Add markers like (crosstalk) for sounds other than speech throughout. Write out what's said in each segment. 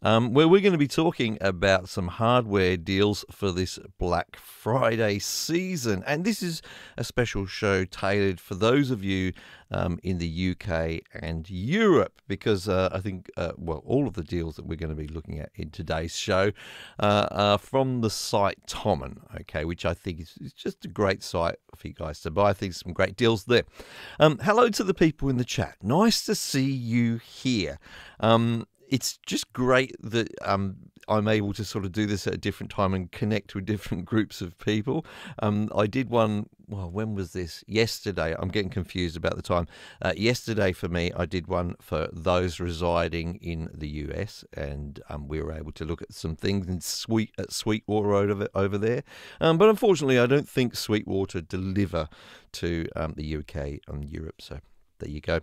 um, where we're going to be talking about some hardware deals for this Black Friday season. And this is a special show tailored for those of you um, in the UK and Europe, because uh, I think, uh, well, all of the deals that we're going to be looking at in today's show uh, are from the site Thomann, okay, which I think is, is, just a great site for you guys to buy. things, some great deals there. Um, hello to the people in the chat. Nice to see you here. Um, it's just great that um, I'm able to sort of do this at a different time and connect with different (laughs) groups of people. Um, I did one, well, when was this? Yesterday. I'm getting confused about the time. Uh, yesterday for me, I did one for those residing in the US, and um, we were able to look at some things in Sweet at Sweetwater over, over there. Um, but unfortunately, I don't think Sweetwater deliver to um, the UK and Europe. So there you go.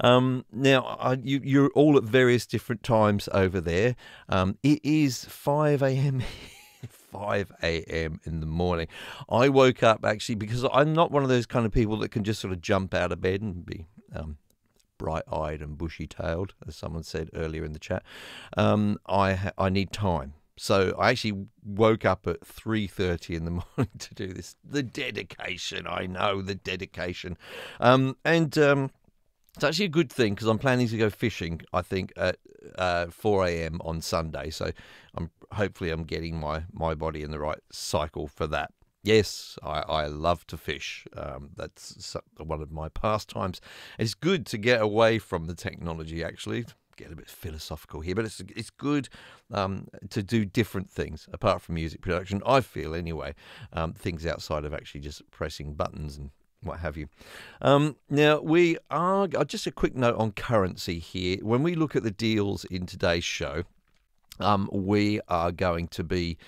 Um, now, you, are all at various different times over there. Um, it is 5 a.m. (laughs) 5 a.m. in the morning. I woke up actually because I'm not one of those kind of people that can just sort of jump out of bed and be um, bright eyed and bushy tailed, as someone said earlier in the chat. Um, I, ha- I need time. So I actually woke up at 3:30 in the (laughs) morning to do this. The dedication, I know the dedication, um, and um, it's actually a good thing because I'm planning to go fishing. I think at uh, 4 a.m. on Sunday, so I'm hopefully I'm getting my my body in the right cycle for that. Yes, I, I love to fish. Um, that's one of my pastimes. It's good to get away from the technology, actually, get a bit philosophical here, but it's it's good um, to do different things apart from music production. I feel anyway, um, things outside of actually just pressing buttons and what have you. Um, now we are uh, just a quick note on currency here. When we look at the deals in today's show, um, we are going to be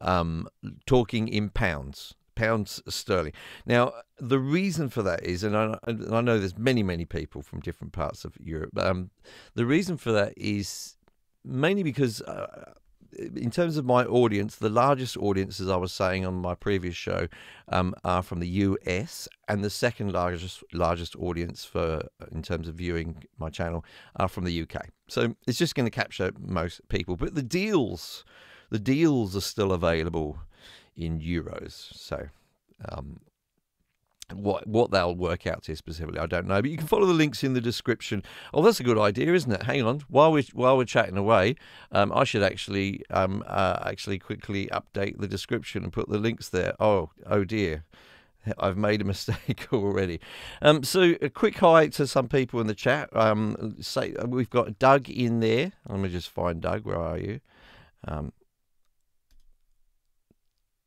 um, talking in pounds pounds sterling. Now, the reason for that is, and I, and I, know there's many, many people from different parts of Europe. Um, the reason for that is mainly because, uh, in terms of my audience, the largest audience, as I was saying on my previous show, um, are from the US, and the second largest largest audience for in terms of viewing my channel are from the UK. So it's just going to capture most people, but the deals, the deals are still available in euros. So um, what what they'll work out to specifically, I don't know. But you can follow the links in the description. Oh, that's a good idea, isn't it? Hang on, while we while we're chatting away, um, I should actually um, uh, actually quickly update the description and put the links there. Oh oh dear. I've made a (laughs) mistake already. Um, so a quick hi to some people in the chat. Um, say we've got Doug in there. Let me just find Doug. Where are you? Um,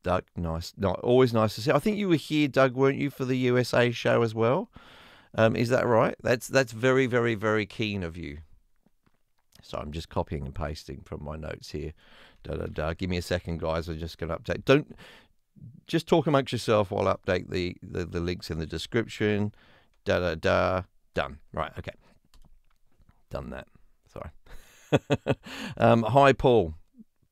Doug, nice. No, always nice to see. I think you were here, Doug, weren't you, for the USA show as well? Um, is that right? That's that's very, very, very keen of you. So I'm just copying and pasting from my notes here. Da da da. Give me a second, guys. I'm just going to update. Don't just talk amongst yourself while I update the, the the links in the description. Da da da. Done. Right. Okay. Done that. Sorry. (laughs) um, hi, Paul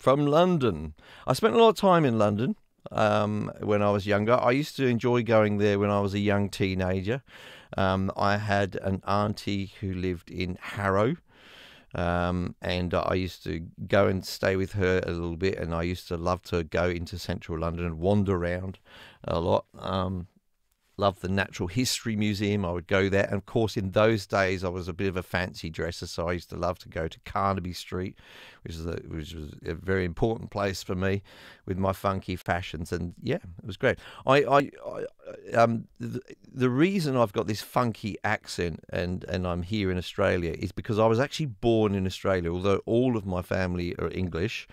from London. I spent a lot of time in London um, when I was younger. I used to enjoy going there when I was a young teenager. Um, I had an auntie who lived in Harrow. Um, and I used to go and stay with her a little bit, and I used to love to go into central London and wander around a lot. Um, Love the Natural History Museum. I would go there. And of course, in those days, I was a bit of a fancy dresser, so I used to love to go to Carnaby Street, which, is a, which was a very important place for me with my funky fashions. And yeah, it was great. I, I, I um, the, the reason I've got this funky accent and, and I'm here in Australia is because I was actually born in Australia, although all of my family are English.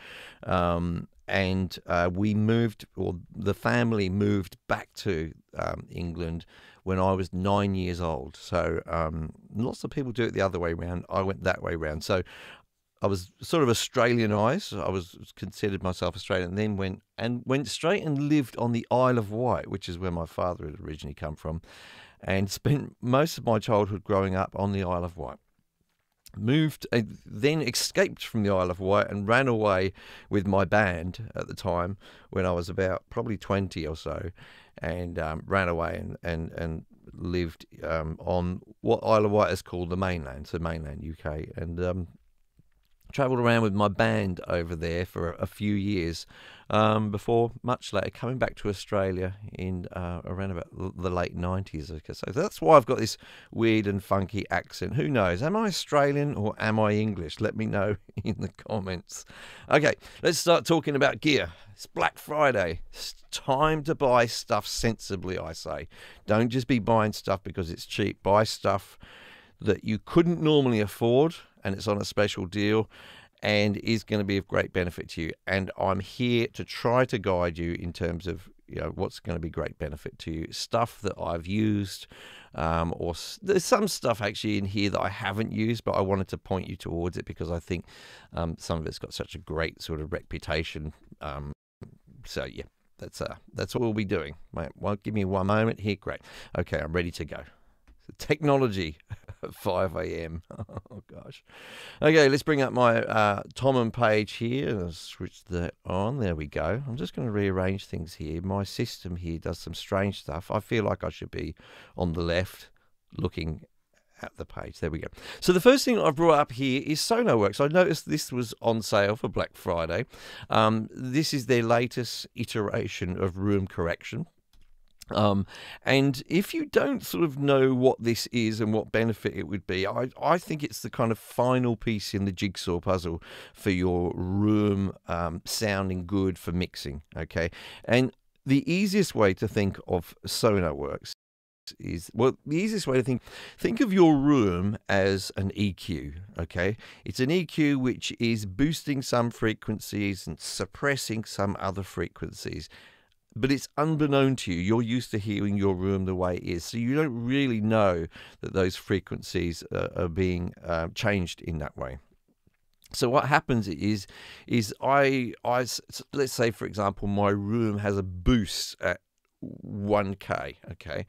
Um, and uh, we moved, or the family moved back to um, England when I was nine years old. So um, lots of people do it the other way around. I went that way around. So I was sort of Australianized. I was considered myself Australian, then went and went straight and lived on the Isle of Wight, which is where my father had originally come from, and spent most of my childhood growing up on the Isle of Wight moved, uh, then escaped from the Isle of Wight and ran away with my band at the time when I was about probably 20 or so, and um, ran away and, and, and lived um, on what Isle of Wight is called the mainland, so mainland UK. And um, Travelled around with my band over there for a, few years um, before much later coming back to Australia in uh, around about the late 90s. Okay, so that's why I've got this weird and funky accent. Who knows? Am I Australian or am I English? Let me know (laughs) in the comments. Okay, let's start talking about gear. It's Black Friday. It's time to buy stuff sensibly, I say. Don't just be buying stuff because it's cheap. Buy stuff that you couldn't normally afford and it's on a special deal and is going to be of great benefit to you. And I'm here to try to guide you in terms of you know what's going to be great benefit to you. Stuff that I've used, um, or there's some stuff actually in here that I haven't used, but I wanted to point you towards it because I think um, some of it's got such a great sort of reputation. Um, so yeah, that's uh, that's what we'll be doing. Wait, well, give me one moment here. Great. Okay, I'm ready to go. Technology 5 a.m. (laughs) Oh, gosh. Okay, let's bring up my uh, and page here. I'll switch that on. There we go. I'm just going to rearrange things here. My system here does some strange stuff. I feel like I should be on the left looking at the page. There we go. So the first thing I've brought up here is SonarWorks. I noticed this was on sale for Black Friday. Um, this is their latest iteration of room correction. Um, and if you don't sort of know what this is and what benefit it would be, I, I think it's the kind of final piece in the jigsaw puzzle for your room um, sounding good for mixing. Okay. And the easiest way to think of SonarWorks is well the easiest way to think think of your room as an EQ okay it's an EQ which is boosting some frequencies and suppressing some other frequencies but it's unbeknown to you. You're used to hearing your room the way it is, so you don't really know that those frequencies uh, are being uh, changed in that way. So what happens is, is I, I let's say for example, my room has a boost at 1k, okay,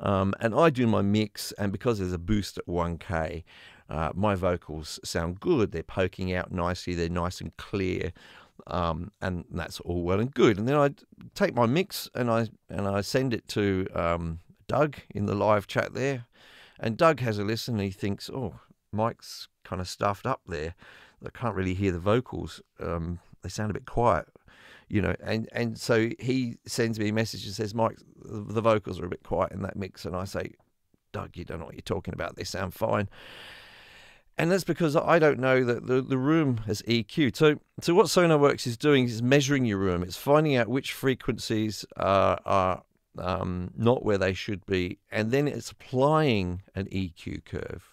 um, and I do my mix, and because there's a boost at 1k, uh, my vocals sound good. They're poking out nicely. They're nice and clear um, and that's all well and good. And then I take my mix and I and I send it to um, Doug in the live chat there, and Doug has a listen and he thinks, oh, Mike's kind of stuffed up there. I can't really hear the vocals. Um, they sound a bit quiet, you know. And and so he sends me a message and says, Mike, the vocals are a bit quiet in that mix, and I say, Doug, you don't know what you're talking about. They sound fine and that's because I don't know that the, the room has EQ. So, so what SonarWorks is doing is measuring your room. It's finding out which frequencies are, are um, not where they should be, and then it's applying an EQ curve.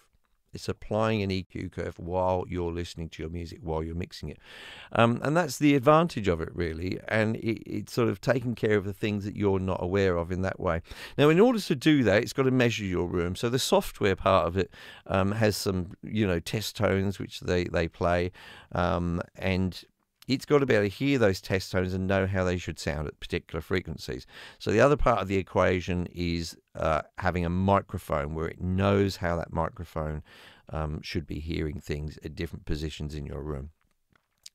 It's applying an EQ curve while you're listening to your music, while you're mixing it. Um, and that's the advantage of it, really. And it, it's sort of taking care of the things that you're not aware of in that way. Now, in order to do that, it's got to measure your room. So the software part of it um, has some, you know, test tones which they, they play. Um, and it's got to be able to hear those test tones and know how they should sound at particular frequencies. So the other part of the equation is uh, having a microphone where it knows how that microphone um, should be hearing things at different positions in your room.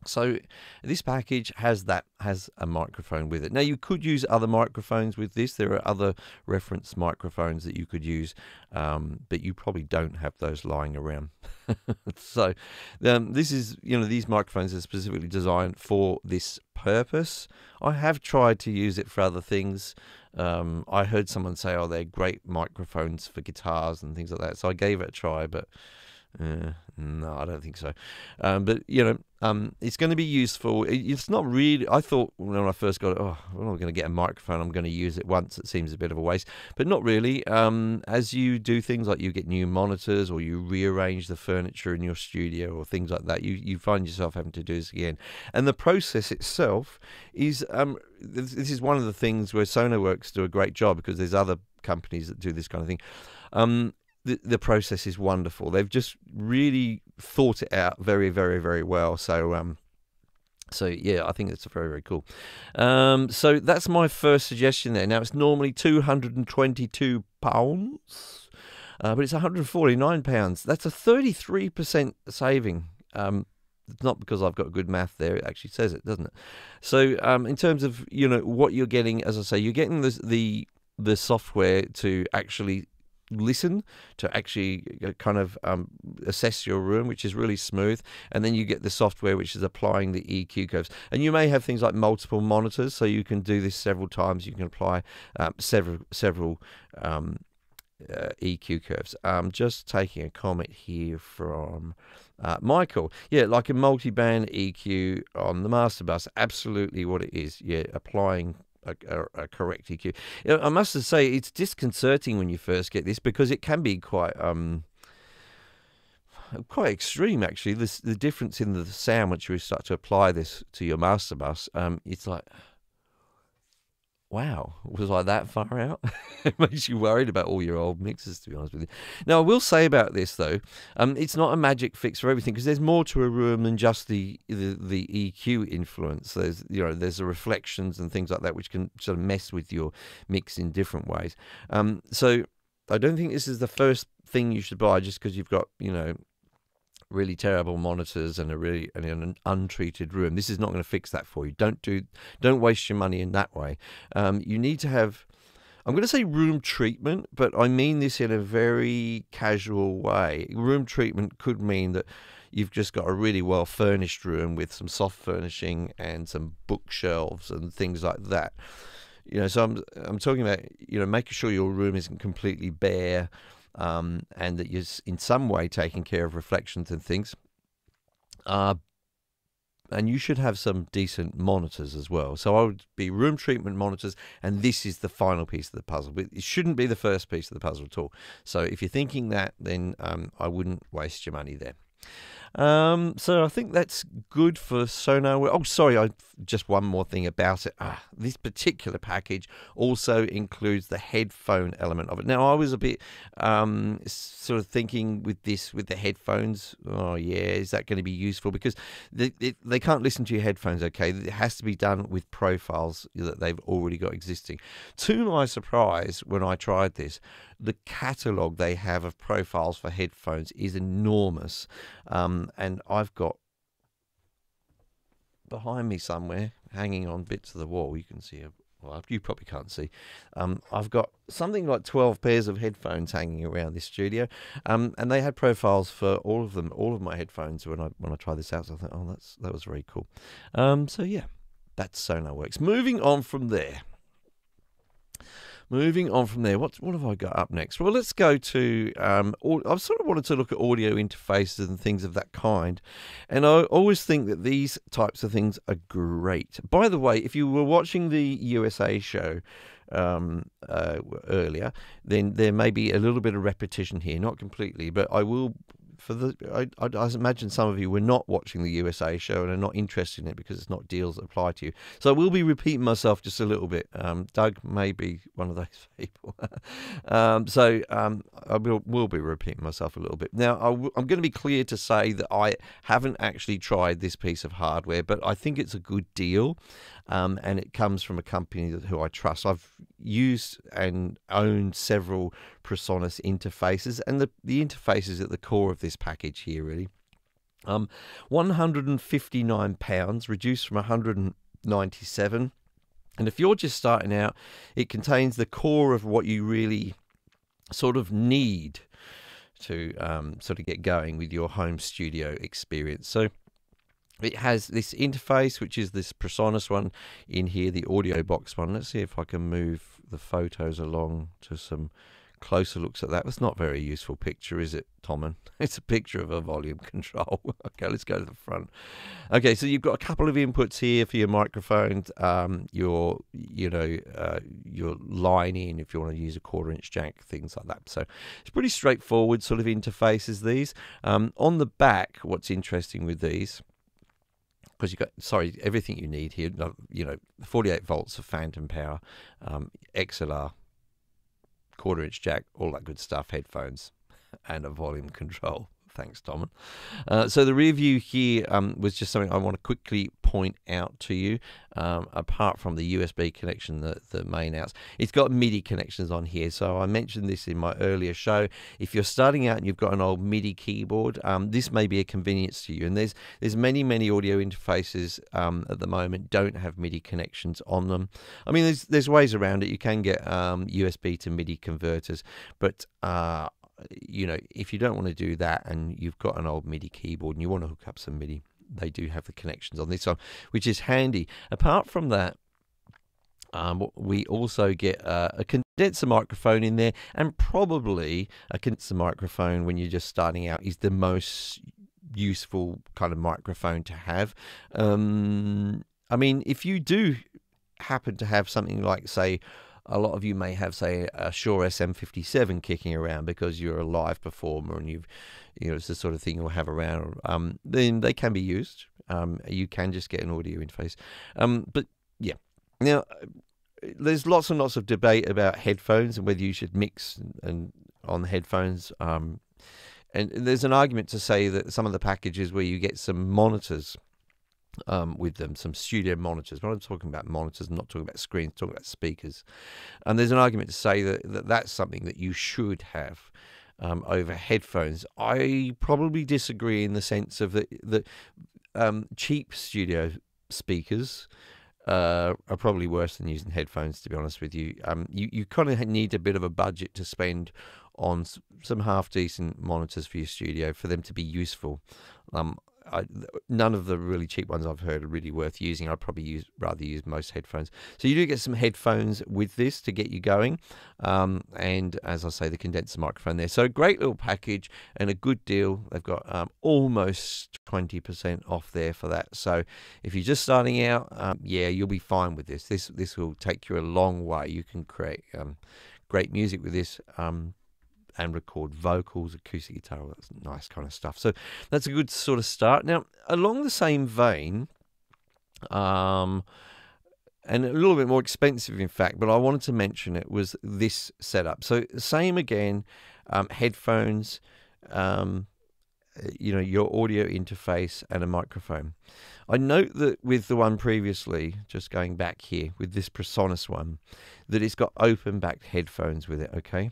So this package has that has a microphone with it. Now you could use other microphones with this. There are other reference microphones that you could use, um, but you probably don't have those lying around. (laughs) so um, this is you know these microphones are specifically designed for this purpose. I have tried to use it for other things. Um, I heard someone say, "Oh, they're great microphones for guitars and things like that." So I gave it a try, but uh, no, I don't think so. Um, but you know, um, it's going to be useful. It's not really. I thought when I first got it, oh, I'm not going to get a microphone. I'm going to use it once. It seems a bit of a waste, but not really. Um, as you do things like you get new monitors or you rearrange the furniture in your studio or things like that, you you find yourself having to do this again. And the process itself is um, this, this is one of the things where SonarWorks do a great job because there's other companies that do this kind of thing. Um, the, the process is wonderful. They've just really thought it out very, very, very well. So, um, so yeah, I think it's very, very cool. Um, so that's my first suggestion there. Now it's normally two hundred and twenty-two pounds, uh, but it's one hundred forty-nine pounds. That's a thirty-three percent saving. Um, it's not because I've got good math there. It actually says it, doesn't it? So, um, in terms of you know what you're getting, as I say, you're getting the the the software to actually listen to actually uh, kind of um, assess your room, which is really smooth. And then you get the software, which is applying the EQ curves. And you may have things like multiple monitors, so you can do this several times. You can apply um, several several um, uh, EQ curves. Just taking a comment here from uh, Michael. Yeah, like a multi-band EQ on the master bus. Absolutely what it is. Yeah, applying a, a, a, correct EQ. I must say it's disconcerting when you first get this because it can be quite um quite extreme actually. This the difference in the sound once you start to apply this to your master bus. Um, it's like wow, was I that far out? (laughs) it makes you worried about all your old mixes, to be honest with you. Now, I will say about this though, um, it's not a magic fix for everything because there's more to a room than just the, the, the EQ influence. There's you know there's the reflections and things like that which can sort of mess with your mix in different ways. Um, so I don't think this is the first thing you should buy just because you've got you know really terrible monitors and a really and an untreated room. This is not going to fix that for you. Don't do don't waste your money in that way. Um, you need to have. I'm going to say room treatment, but I mean this in a very casual way. Room treatment could mean that you've just got a really well furnished room with some soft furnishing and some bookshelves and things like that. You know, so I'm I'm talking about you know making sure your room isn't completely bare um, and that you're in some way taking care of reflections and things. Uh, and you should have some decent monitors as well. So I would be room treatment monitors, and this is the final piece of the puzzle. But it shouldn't be the first piece of the puzzle at all. So if you're thinking that, then um, I wouldn't waste your money there. Um, so I think that's good for Sonar. Oh, sorry, I just one more thing about it. Ah, this particular package also includes the headphone element of it. Now, I was a bit um, sort of thinking with this, with the headphones. Oh, yeah, is that going to be useful? Because they, they, they can't listen to your headphones. Okay, it has to be done with profiles that they've already got existing. To my surprise, when I tried this, the catalog they have of profiles for headphones is enormous. Um, and I've got behind me somewhere, hanging on bits of the wall, you can see well, you probably can't see. Um, I've got something like 12 pairs of headphones hanging around this studio. Um, and they had profiles for all of them, all of my headphones when I when I tried this out. So I thought, oh, that's that was very cool. Um, so yeah, that's Sonar Works. Moving on from there. Moving on from there, what what have I got up next? Well, let's go to. Um, I've sort of wanted to look at audio interfaces and things of that kind, and I always think that these types of things are great. By the way, if you were watching the USA show um, uh, earlier, then there may be a little bit of repetition here, not completely, but I will for the I, I, I, imagine some of you were not watching the USA show and are not interested in it because it's not deals that apply to you. So I will be repeating myself just a little bit. Um, Doug may be one of those (laughs) people. um, so um, I will, will be repeating myself a little bit. Now i w- I'm going to be clear to say that I haven't actually tried this piece of hardware, but I think it's a good deal um, and it comes from a company that, who I trust. I've used and owned several Presonus interfaces, and the, the interface is at the core of this package here, really. Um, 159 pounds, reduced from 197. And if you're just starting out, it contains the core of what you really sort of need to um, sort of get going with your home studio experience. So it has this interface, which is this Presonus one in here, the audio box one. Let's see if I can move the photos along to some closer looks at that. It's not very useful picture, is it, Thomann? (laughs) It's a picture of a volume (laughs) control. okay, let's go to the front. Okay, so you've got a couple of inputs here for your microphones, um, your you know uh, your line in if you want to use a quarter inch jack, things like that. So it's pretty straightforward sort of interfaces. These um, on the back. What's interesting with these because you've got sorry everything you need here. You know, 48 volts of phantom power, um, XLR, quarter inch jack, all that good stuff, headphones, (laughs) and a volume control. Thanks, Tom. Uh, so the rear view here um, was just something I want to quickly point out to you. Um, apart from the USB connection, the, the main outs, it's got MIDI connections on here. So I mentioned this in my earlier show. If you're starting out and you've got an old MIDI keyboard, um, this may be a convenience to you. And there's there's many many audio interfaces um, at the moment don't have MIDI connections on them. I mean, there's there's ways around it. You can get USB um, to MIDI converters, but uh, you know, if you don't want to do that and you've got an old MIDI keyboard and you want to hook up some MIDI, they do have the connections on this one, which is handy. Apart from that, um, we also get uh, a condenser microphone in there, and probably a condenser microphone when you're just starting out is the most useful kind of microphone to have. Um, I mean, if you do happen to have something like, say, a lot of you may have, say, a Shure SM57 kicking around because you're a live performer and you've, you know, it's the sort of thing you'll have around. Um, then they can be used. Um, you can just get an audio interface. Um, but yeah, now there's lots and lots of debate about headphones and whether you should mix and, and on headphones. Um, and there's an argument to say that some of the packages where you get some monitors um, with them, some studio monitors. But I'm talking about monitors, I'm not talking about screens, I'm talking about speakers. And there's an argument to say that, that that's something that you should have. Um, over headphones, I probably disagree in the sense of that that um, cheap studio speakers uh, are probably worse than using headphones. To be honest with you, um, you you kind of need a bit of a budget to spend on some half decent monitors for your studio for them to be useful. Um, I, none of the really cheap ones I've heard are really worth using. I'd probably use rather use most headphones. So you do get some headphones with this to get you going, um, and as I say, the condenser microphone there. So great little package and a good deal. They've got um, almost twenty percent off there for that. So if you're just starting out, um, yeah, you'll be fine with this. This this will take you a long way. You can create um, great music with this. Um, and record vocals, acoustic guitar, all that nice kind of stuff. So that's a good sort of start. Now, along the same vein, um, and a little bit more expensive, in fact, but I wanted to mention it was this setup. So same again, um, headphones, um, you know, your audio interface and a microphone. I note that with the one previously, just going back here with this Presonus one, that it's got open back headphones with it. Okay,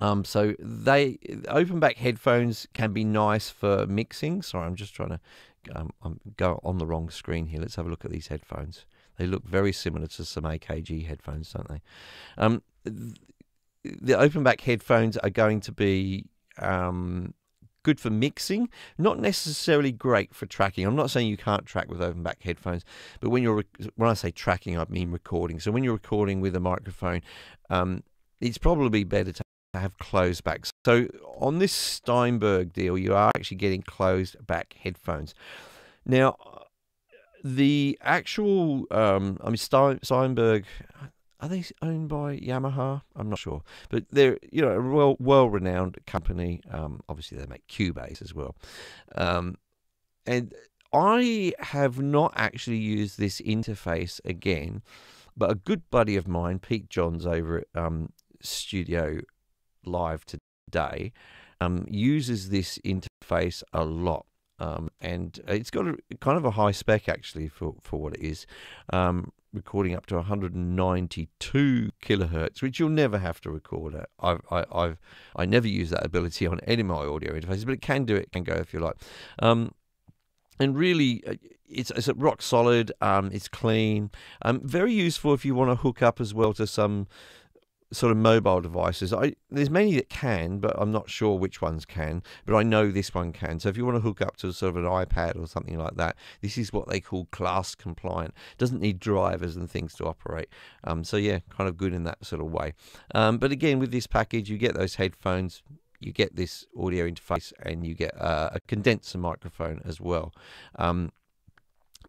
um, so they open back headphones can be nice for mixing. Sorry, I'm just trying to um, I'm go on the wrong screen here. Let's have a look at these headphones. They look very similar to some AKG headphones, don't they? Um, the open back headphones are going to be um, good for mixing, not necessarily great for tracking. I'm not saying you can't track with open back headphones, but when you're when I say tracking, I mean recording. So when you're recording with a microphone, um, it's probably better to have closed back. So on this Steinberg deal, you are actually getting closed back headphones. Now, the actual, um, I mean, Steinberg, are they owned by Yamaha? I'm not sure, but they're you know a well well renowned company. Um, obviously, they make Cubase as well, um, and I have not actually used this interface again, but a good buddy of mine, Pete Johns, over at um, Studio live today um, uses this interface a lot. Um, and it's got a kind of a high spec actually for, for what it is, um, recording up to 192 kilohertz, which you'll never have to record at. I've, I, I've I never use that ability on any of my audio interfaces, but it can do it, can go if you like. Um, and really, uh, it's, it's rock solid. Um, it's clean. Um, very useful if you want to hook up as well to some sort of mobile devices. I there's many that can, but I'm not sure which ones can. But I know this one can. So if you want to hook up to sort of an iPad or something like that, this is what they call class compliant. Doesn't need drivers and things to operate. Um, so yeah, kind of good in that sort of way. Um, but again, with this package, you get those headphones. You get this audio interface and you get uh, a condenser microphone as well. Um,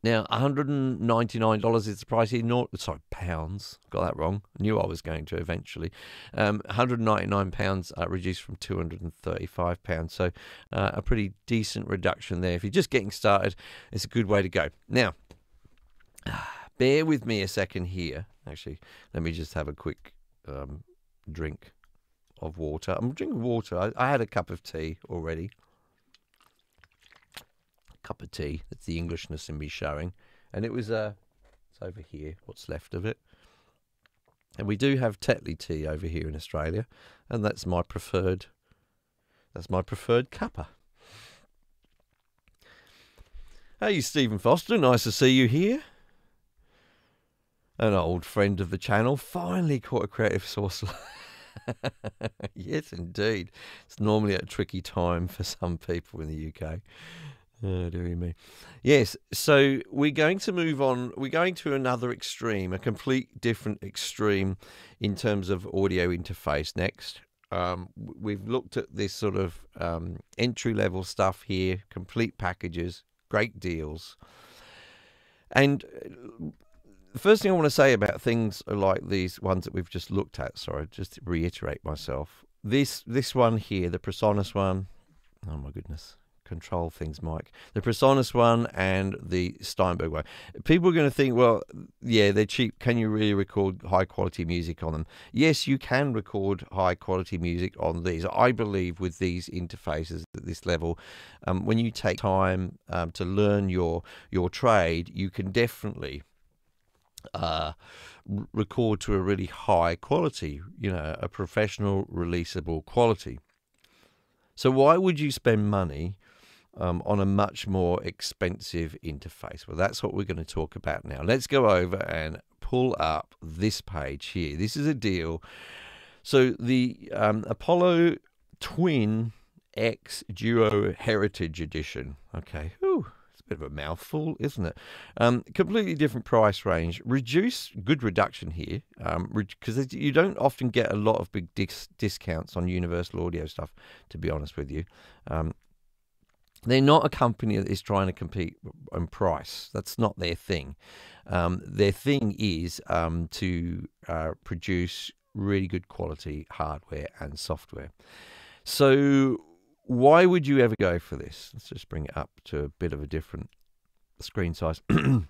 now, $199 is the price here. No, sorry, pounds. Got that wrong. Knew I was going to eventually. Um, £199 uh, reduced from £235. So uh, a pretty decent reduction there. If you're just getting started, it's a good way to go. Now, (sighs) bear with me a second here. Actually, let me just have a quick um, drink of water. I'm drinking water. I, I had a cup of tea already cup of tea. That's the Englishness in me showing. And it was, uh, it's over here, what's left of it. And we do have Tetley tea over here in Australia, and that's my preferred. That's my preferred cuppa. Hey, Stephen Foster, nice to see you here. An old friend of the channel finally caught a Creative Sauce. (laughs) yes, indeed. It's normally a tricky time for some people in the UK. Oh, me. Yes, so we're going to move on. We're going to another extreme, a complete different extreme in terms of audio interface next. Um, we've looked at this sort of um, entry level stuff here, complete packages, great deals. And uh, the first thing I want to say about things like these ones that we've just looked at, sorry, just reiterate myself. This this one here, the Presonus one, oh my goodness, control things, Mike. The Presonus one and the Steinberg one. People are going to think, well, yeah, they're cheap. Can you really record high quality music on them? Yes, you can record high quality music on these. I believe with these interfaces at this level, um, when you take time um, to learn your your trade, you can definitely. Uh, record to a really high quality, you know, a professional releasable quality. So why would you spend money um, on a much more expensive interface. Well, that's what we're going to talk about now. Let's go over and pull up this page here. This is a deal. So the um, Apollo Twin X Duo Heritage Edition. Okay, Whew. it's a bit of a mouthful, isn't it? Um, completely different price range. Reduce, good reduction here, because um, you don't often get a lot of big dis- discounts on Universal Audio stuff, to be honest with you. Um, they're not a company that is trying to compete on price. That's not their thing. Um, their thing is um, to uh, produce really good quality hardware and software. So, why would you ever go for this? Let's just bring it up to a bit of a different screen size. (clears throat) um,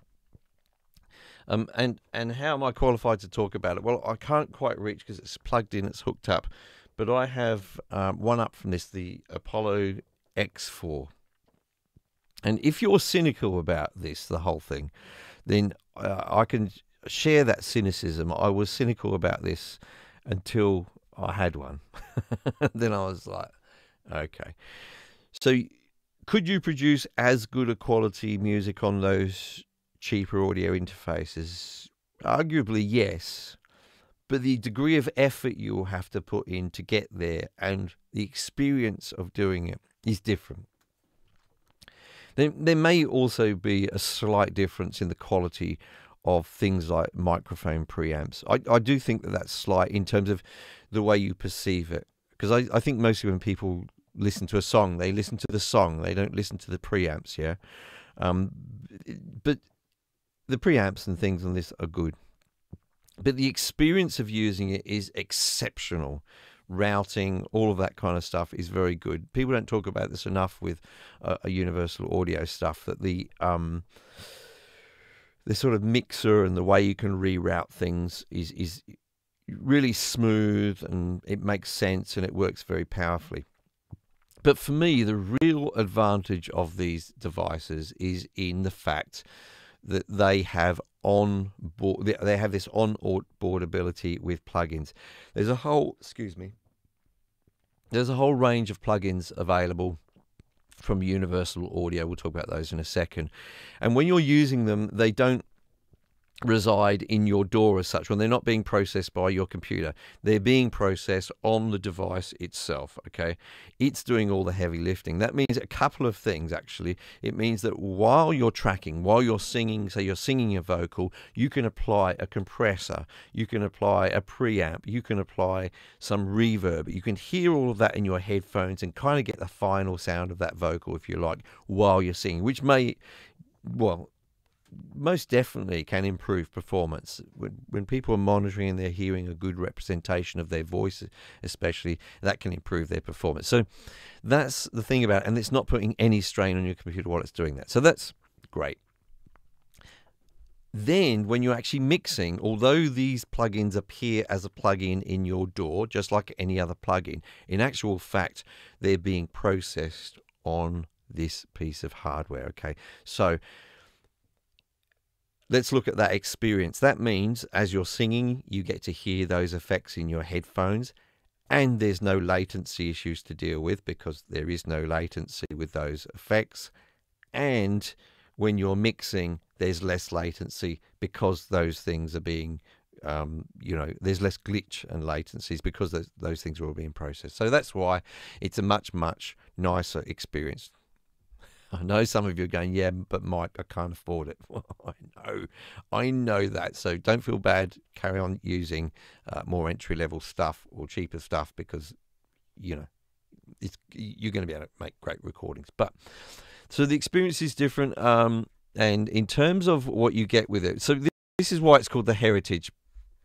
and and how am I qualified to talk about it? Well, I can't quite reach because it's plugged in, it's hooked up. But I have um, one up from this, the Apollo X4. And if you're cynical about this, the whole thing, then uh, I can share that cynicism. I was cynical about this until I had one. (laughs) then I was like, okay. So, could you produce as good a quality music on those cheaper audio interfaces? Arguably, yes. But the degree of effort you will have to put in to get there and the experience of doing it is different. There, there may also be a slight difference in the quality of things like microphone preamps. I, I do think that that's slight in terms of the way you perceive it. Because I, I think mostly when people listen to a song, they listen to the song, they don't listen to the preamps, yeah? Um, but the preamps and things on this are good. But the experience of using it is exceptional routing, all of that kind of stuff is very good. People don't talk about this enough with uh, a universal audio stuff that the um, the sort of mixer and the way you can reroute things is is really smooth and it makes sense and it works very powerfully. But for me, the real advantage of these devices is in the fact that they have on board they have this on board ability with plugins. There's a whole excuse me there's a whole range of plugins available from universal audio. We'll talk about those in a second. And when you're using them they don't reside in your DAW as such when they're not being processed by your computer. They're being processed on the device itself okay? It's doing all the heavy lifting. That means a couple of things actually. It means that while you're tracking while you're singing say you're singing a vocal you can apply a compressor you can apply a preamp you can apply some reverb. You can hear all of that in your headphones and kind of get the final sound of that vocal if you like while you're singing which may well most definitely can improve performance. When, when people are monitoring and they're hearing a good representation of their voice, especially, that can improve their performance. So that's the thing about it. And it's not putting any strain on your computer while it's doing that. So that's great. Then, when you're actually mixing, although these plugins appear as a plugin in your DAW, just like any other plugin, in actual fact, they're being processed on this piece of hardware. Okay, so let's look at that experience. That means as you're singing, you get to hear those effects in your headphones, and there's no latency issues to deal with because there is no latency with those effects. And when you're mixing, there's less latency because those things are being um, you know, there's less glitch and latencies because those, those things are all being processed. So that's why it's a much, much nicer experience. I know some of you are going, yeah, but Mike, I can't afford it. (laughs) Well, I know, I know that. So don't feel bad. Carry on using uh, more entry level stuff or cheaper stuff because, you know, it's you're going to be able to make great recordings. But so the experience is different. Um, and in terms of what you get with it, so this is why it's called the Heritage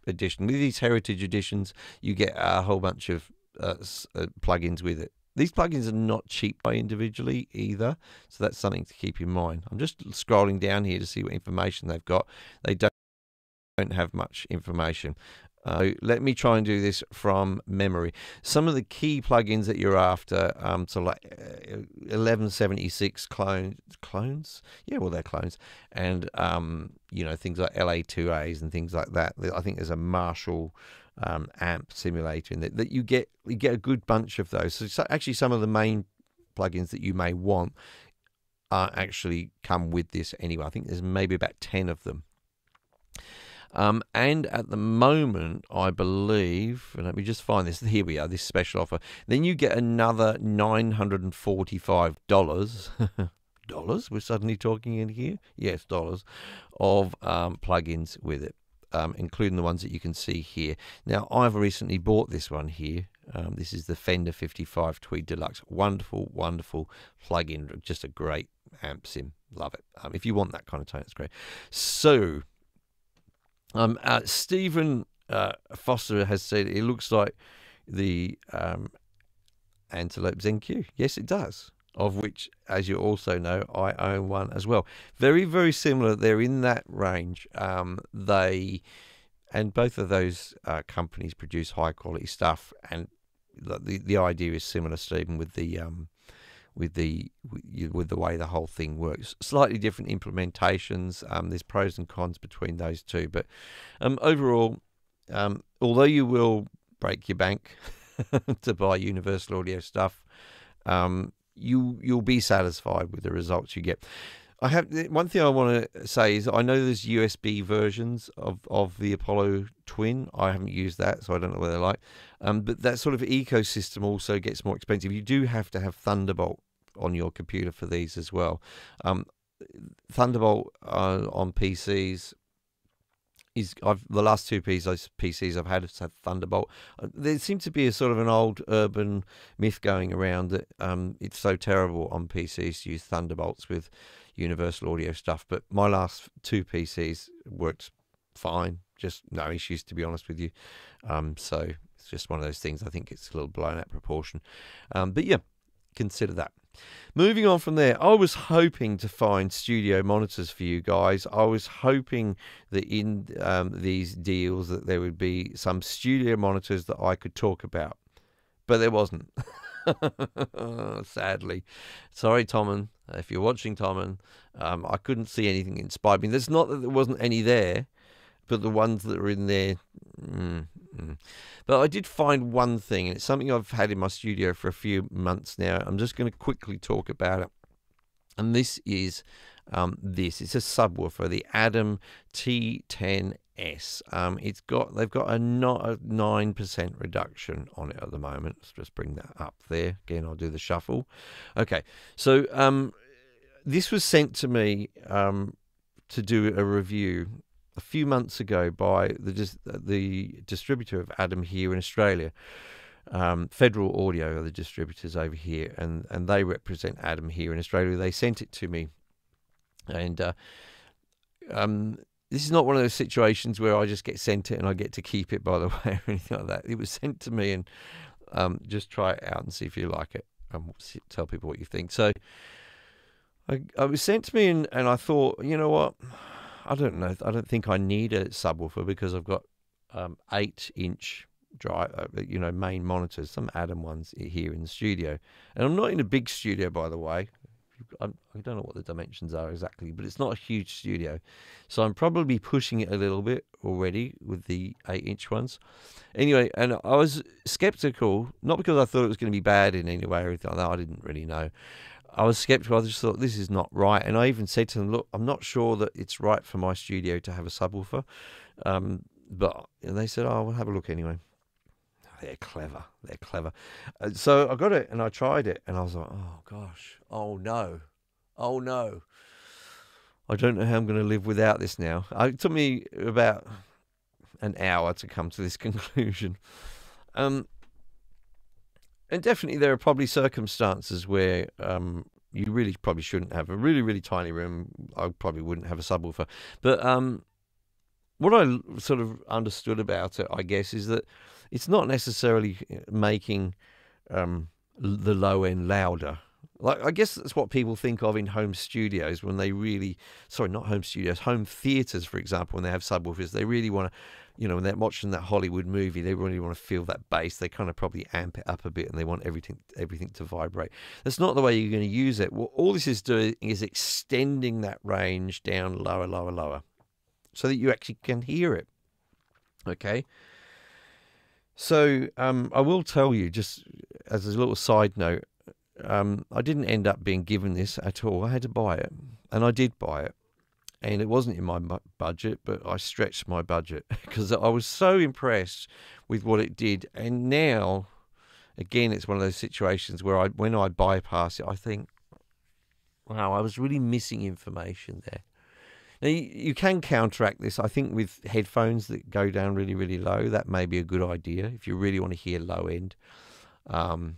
edition. With these heritage editions, you get a whole bunch of uh, uh, plugins with it. These plugins are not cheap by individually either, so that's something to keep in mind. I'm just scrolling down here to see what information they've got. They don't have much information. Uh, let me try and do this from memory. Some of the key plugins that you're after, um, so like uh, 1176 clones, clones, yeah, well they're clones, and um, you know things like LA2As and things like that. I think there's a Marshall um, amp simulator in that that you get you get a good bunch of those. So, so actually, some of the main plugins that you may want are actually come with this anyway. I think there's maybe about ten of them. Um, and at the moment, I believe, let me just find this. Here we are, this special offer. Then you get another $945. (laughs) dollars, we're suddenly talking in here. Yes, dollars of um, plugins with it. Um, including the ones that you can see here. Now, I've recently bought this one here. Um, this is the Fender 55 Tweed Deluxe. Wonderful, wonderful plug-in. Just a great amp sim. Love it. Um, if you want that kind of tone, it's great. So, um, uh, Stephen uh, Foster has said it looks like the um, Antelope ZenQ. Yes, it does. Of which, as you also know, I own one as well. Very, very similar. They're in that range. Um, they and both of those uh, companies produce high quality stuff, and the the idea is similar, Stephen, with the um, with the with the way the whole thing works. Slightly different implementations. Um, there's pros and cons between those two, but um, overall, um, although you will break your bank (laughs) to buy Universal Audio stuff, um, you you'll be satisfied with the results you get. I have one thing I want to say is I know there's USB versions of, of the Apollo Twin. I haven't used that, so I don't know what they're like. Um, but that sort of ecosystem also gets more expensive. You do have to have Thunderbolt on your computer for these as well. Um, Thunderbolt uh, on PCs is I've the last two PCs PCs I've had have had Thunderbolt. Uh, there seems to be a sort of an old urban myth going around that um, it's so terrible on PCs to use Thunderbolts with Universal Audio stuff. But my last two PCs worked fine, just no issues to be honest with you. Um, so it's just one of those things. I think it's a little blown out proportion. Um, but yeah, consider that. Moving on from there, I was hoping to find studio monitors for you guys. I was hoping that in um, these deals that there would be some studio monitors that I could talk about, but there wasn't. (laughs) Sadly, sorry, Thomann. If you're watching, Thomann, um, I couldn't see anything inspired me. There's not that there wasn't any there, but the ones that are in there. Mm, mm. But I did find one thing, and it's something I've had in my studio for a few months now. I'm just going to quickly talk about it. And this is um, this. It's a subwoofer, the Adam T10S. Um, it's got they've got a not a nine percent reduction on it at the moment. Let's just bring that up there again. I'll do the shuffle. Okay, so um, this was sent to me um, to do a review a few months ago by the the distributor of Adam here in Australia. Um, Federal Audio are the distributors over here, and, and they represent Adam here in Australia. They sent it to me, and uh, um, this is not one of those situations where I just get sent it and I get to keep it, by the (laughs) way, or anything like that. It was sent to me, and um, just try it out and see if you like it, and tell people what you think. So, I, I was sent to me, and, and I thought, you know what, I don't know. I don't think I need a subwoofer because I've got um, eight inch drive, uh, you know, main monitors, some Adam ones here in the studio, and I'm not in a big studio, by the way. I don't know what the dimensions are exactly, but it's not a huge studio. So I'm probably pushing it a little bit already with the eight inch ones. Anyway, and I was skeptical, not because I thought it was going to be bad in any way or anything like that. I didn't really know. I was skeptical. I just thought this is not right, and I even said to them, "Look, I'm not sure that it's right for my studio to have a subwoofer." Um, but they said, "Oh, we'll have a look anyway." They're clever. They're clever. Uh, so I got it and I tried it, and I was like, "Oh gosh, oh no, oh no." I don't know how I'm going to live without this now. It took me about an hour to come to this (laughs) conclusion. Um, and definitely there are probably circumstances where um, you really probably shouldn't have a really really tiny room. I probably wouldn't have a subwoofer, but um, what I sort of understood about it, I guess, is that it's not necessarily uh, making um, the low end louder. Like I guess that's what people think of in home studios when they really, sorry, not home studios, home theaters, for example, when they have subwoofers, they really want to you know, when they're watching that Hollywood movie, they really want to feel that bass. They kind of probably amp it up a bit, and they want everything everything to vibrate. That's not the way you're going to use it. All this is doing is extending that range down lower, lower, lower, so that you actually can hear it. Okay. So um, I will tell you, just as a little side note, um, I didn't end up being given this at all. I had to buy it, and I did buy it and it wasn't in my budget, but I stretched my budget (laughs) because I was so impressed with what it did. And now, again, it's one of those situations where I, when I bypass it, I think, wow, I was really missing information there. Now, you, you can counteract this, I think, with headphones that go down really, really low. That may be a good idea if you really want to hear low end. Um,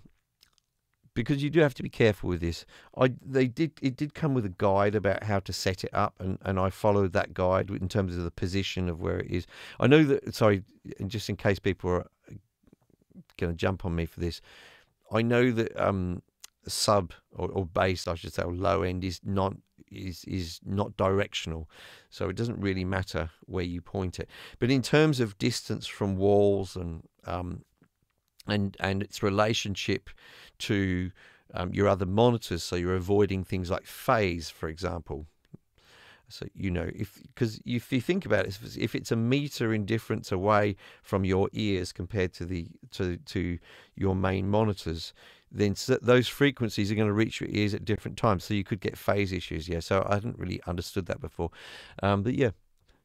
because you do have to be careful with this. I they did it did come with a guide about how to set it up, and, and I followed that guide in terms of the position of where it is. I know that sorry, just in case people are going to jump on me for this, I know that um, sub or, or bass, I should say, or low end is not is is not directional, so it doesn't really matter where you point it. But in terms of distance from walls and um, and and its relationship to um, your other monitors, so you're avoiding things like phase, for example. So you know, if because if you think about it, if it's a meter in difference away from your ears compared to the to to your main monitors, then those frequencies are going to reach your ears at different times. So you could get phase issues. Yeah. So I hadn't really understood that before, um, but yeah.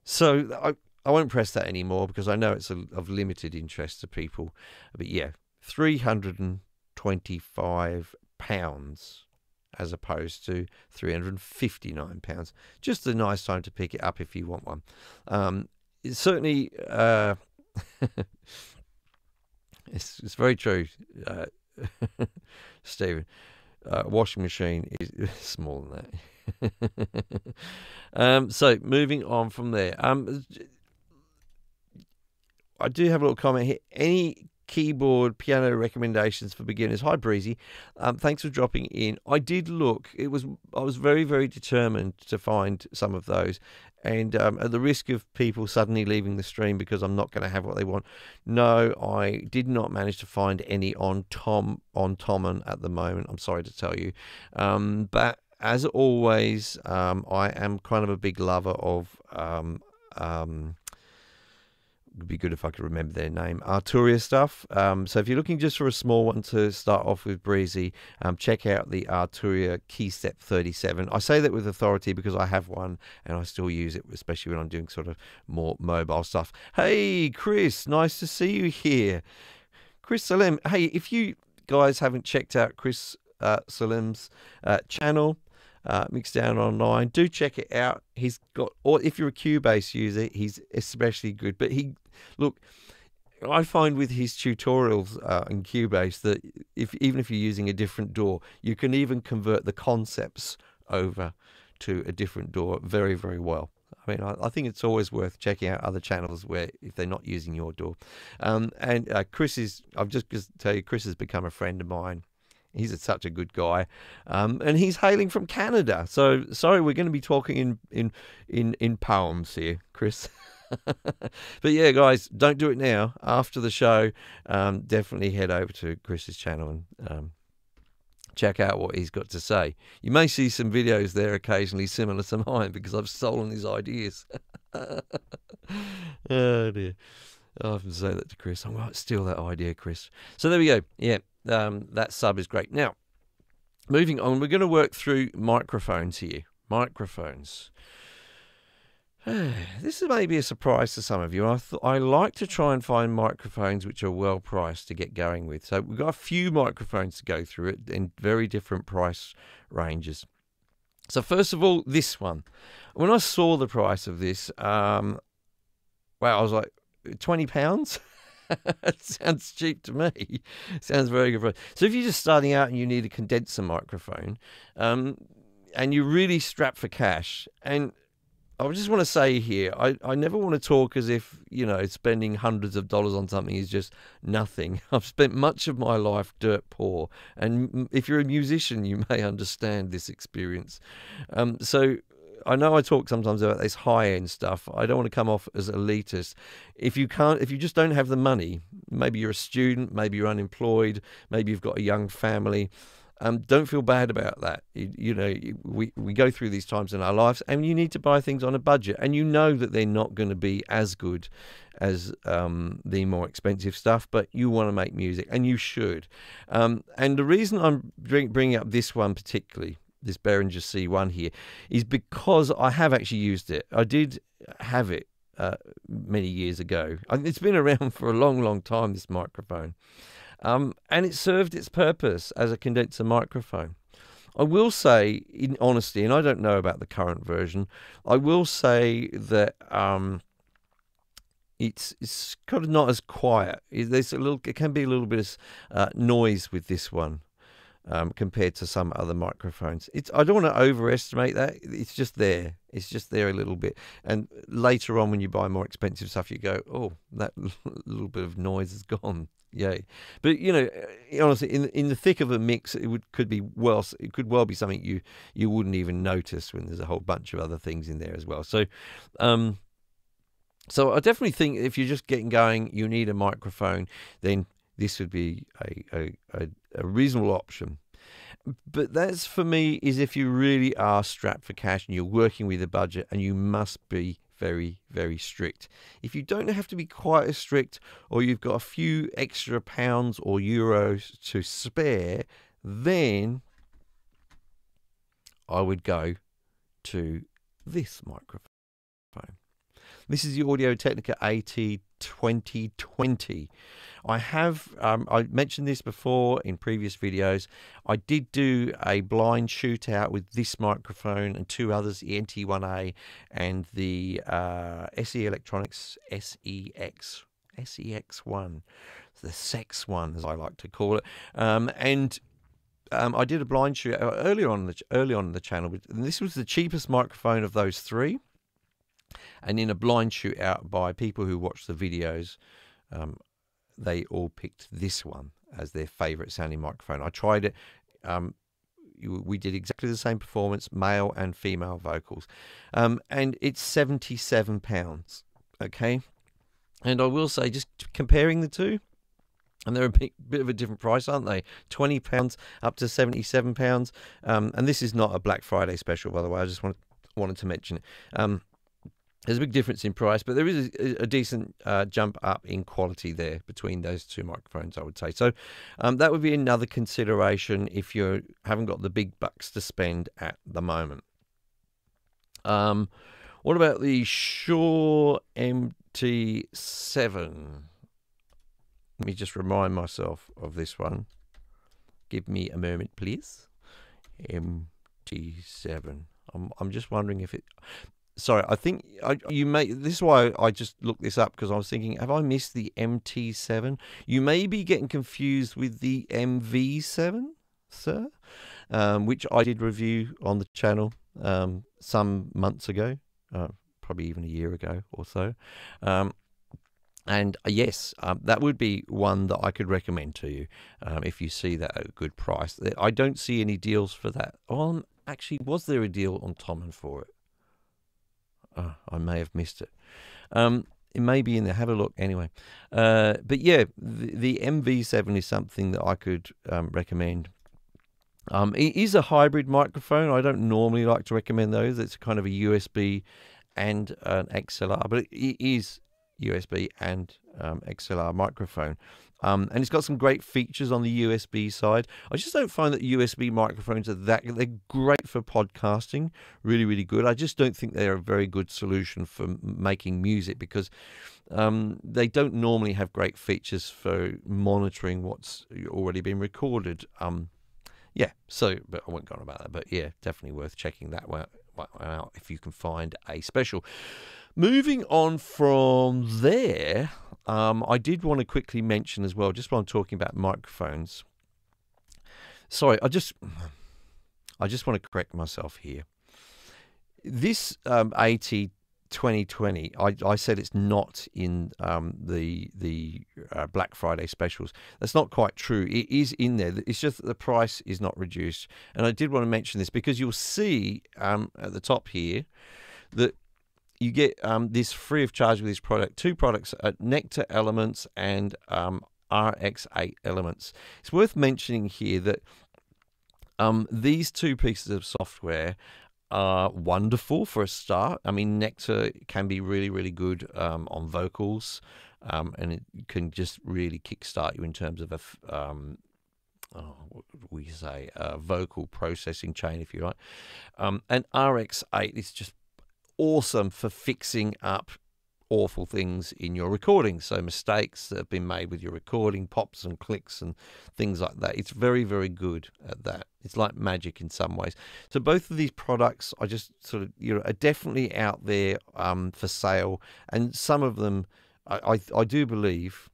So I I won't press that anymore because I know it's a, of limited interest to people. But yeah, three hundred and £25 as opposed to £359. Just a nice time to pick it up if you want one. Um, it's certainly, uh, (laughs) it's, it's very true, uh, (laughs) Stephen. Uh, washing machine is (laughs) smaller than that. um, so moving on from there. Um, I do have a little comment here. Any keyboard piano recommendations for beginners. Hi Breezy, um, thanks for dropping in. I did look. It was I was very very determined to find some of those, and um, at the risk of people suddenly leaving the stream because I'm not going to have what they want. No, I did not manage to find any on Tom on Thomann at the moment. I'm sorry to tell you, um, but as always, um, I am kind of a big lover of. Would be good if I could remember their name. Arturia stuff. Um, so if you're looking just for a small one to start off with Breezy, um, check out the Arturia KeyStep 37. I say that with authority because I have one and I still use it, especially when I'm doing sort of more mobile stuff. Hey, Chris, nice to see you here. Chris Selim. Hey, if you guys haven't checked out Chris uh, Selim's uh, channel, uh, Mixdown Online. Do check it out. He's got, or if you're a Cubase user, he's especially good. But he, look, I find with his tutorials uh, in Cubase that if even if you're using a different DAW, you can even convert the concepts over to a different DAW very, very well. I mean, I, I, think it's always worth checking out other channels where if they're not using your DAW. Um, and uh, Chris is, I've just, just tell you, Chris has become a friend of mine. He's a, such a good guy, um, and he's hailing from Canada. So sorry, we're going to be talking in in in in poems here, Chris. (laughs) but yeah, guys, don't do it now. After the show, um, definitely head over to Chris's channel and um, check out what he's got to say. You may see some videos there occasionally similar to mine because I've stolen his ideas. (laughs) oh dear. I often say that to Chris. I might steal that idea, Chris. So there we go. Yeah, um, that sub is great. Now, moving on, we're going to work through microphones here. Microphones. (sighs) this may be a surprise to some of you. I I like to try and find microphones which are well priced to get going with. So we've got a few microphones to go through it in very different price ranges. So first of all, this one. When I saw the price of this, um, wow, I was like, twenty pounds. (laughs) (laughs) sounds cheap to me. (laughs) sounds very good. So if you're just starting out and you need a condenser microphone, um, and you're really strapped for cash, and I just want to say here, I, I never want to talk as if, you know, spending hundreds of dollars on something is just nothing. (laughs) I've spent much of my life dirt poor. And if you're a musician, you may understand this experience. Um, so I know I talk sometimes about this high end stuff. I don't want to come off as elitist. If you can't, if you just don't have the money, maybe you're a student, maybe you're unemployed, maybe you've got a young family um, don't feel bad about that. You, you, know, we, we go through these times in our lives, and you need to buy things on a budget, and you know that they're not going to be as good as um, the more expensive stuff, but you want to make music, and you should. Um, and the reason I'm bringing up this one particularly, this Behringer C1 here, is because I have actually used it. I did have it uh, many years ago. It's been (laughs) around for a long, long time. This microphone. Um, and it served its purpose as a condenser microphone. I will say, in honesty, and I don't know about the current version, I will say that um, it's it's kind of not as quiet. There's a little, it can be a little bit of uh, noise with this one. Um, compared to some other microphones. It's I don't want to overestimate that. It's just there. It's just there a little bit. And later on, when you buy more expensive stuff, you go, "Oh, that (laughs) little bit of noise is gone." Yay! But you know, eh, honestly, in in the thick of a mix, it would could be well. It could well be something you you wouldn't even notice when there's a whole bunch of other things in there as well. So, um, so I definitely think if you're just getting going, you need a microphone. Then this would be a a, a, reasonable option. But that's for me is if you really are strapped for cash and you're working with a budget and you must be very, very strict. If you don't have to be quite as strict, or you've got a few extra pounds or euros to spare, then I would go to this microphone. This is the Audio Technica AT 2020. I have, um, I mentioned this before in previous videos. I did do a blind shootout with this microphone and two others, the NT1A and the uh, SE Electronics SEX. SEX1, the sex one, as I like to call it. Um, and um, I did a blind shoot uh, earlier on the early on the channel. And this was the cheapest microphone of those three and in a blind shootout by people who watched the videos, um, they all picked this one as their favorite sounding microphone. I tried it. Um, we did exactly the same performance, male and female vocals, um, and it's seventy-seven pounds. Okay, and I will say, just comparing the two, and they're a bit, bit of a different price, aren't they? Twenty pounds up to seventy-seven pounds, um, and this is not a Black Friday special, by the way. I just wanted wanted to mention it. Um, there's a big difference in price, but there is a, a decent uh, jump up in quality there between those two microphones, I would say. So um, that would be another consideration if you haven't got the big bucks to spend at the moment. Um, what about the Shure MT7? Let me just remind myself of this one. Give me a moment, please. MT7. I'm, I'm just wondering if it sorry, I think I, you may. This is why I just looked this up because I was thinking, have I missed the MT7? You may be getting confused with the MV7, sir, um, which I did review on the channel um, some months ago, uh, probably even a year ago or so. Um, and uh, yes, um, that would be one that I could recommend to you um, if you see that at a good price. I don't see any deals for that. Oh, actually, was there a deal on Thomann for it? Oh, I may have missed it. Um, it may be in there. Have a look anyway. Uh, but yeah, the, the, MV7 is something that I could um, recommend Um, it is a hybrid microphone. I don't normally like to recommend those. It's kind of a USB and an XLR, but it is USB and um, XLR microphone. Um, and it's got some great features on the USB side. I just don't find that USB microphones are that they're great for podcasting, really, really good. I just don't think they're a very good solution for making music because um, they don't normally have great features for monitoring what's already been recorded. Um, yeah, so but I won't go on about that. But yeah, definitely worth checking that out if you can find a special. Moving on from there, um, I did want to quickly mention as well, just while I'm talking about microphones. Sorry, I just (sighs) I just want to correct myself here. This um, AT 2020, I, I said it's not in um, the the uh, Black Friday specials. That's not quite true. It is in there. It's just that the price is not reduced. And I did want to mention this because you'll see um, at the top here that you get um, this free of charge with this product. Two products: uh, Nectar Elements and um, RX8 Elements. It's worth mentioning here that um, these two pieces of software are wonderful for a start. I mean, Nectar can be really, really good um, on vocals, um, and it can just really kickstart you in terms of a um, oh, what we say a vocal processing chain, if you like. Um, and RX8 is just awesome for fixing up awful things in your recording. So mistakes that have been made with your recording, pops and clicks and things like that. It's very, very good at that. It's like magic in some ways. So both of these products are just sort of you know are definitely out there um, for sale, and some of them I, I, I do believe.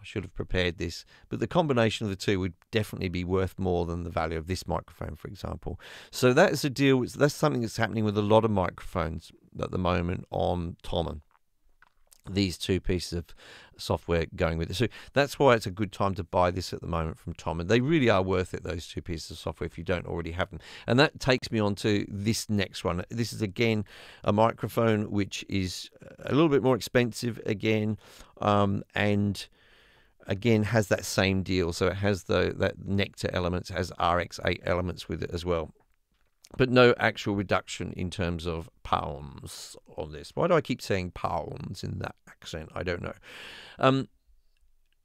I should have prepared this, but the combination of the two would definitely be worth more than the value of this microphone, for example. So that is a deal. That's something that's happening with a lot of microphones at the moment on Thomann these two pieces of software going with it. So that's why it's a good time to buy this at the moment from Thomann. They really are worth it, those two pieces of software, if you don't already have them. And that takes me on to this next one. This is again a microphone which is a little bit more expensive again, um, and again has that same deal. So it has the that Nectar elements, has RX8 elements with it as well but no actual reduction in terms of pounds on this. Why do I keep saying pounds in that accent? I don't know. Um,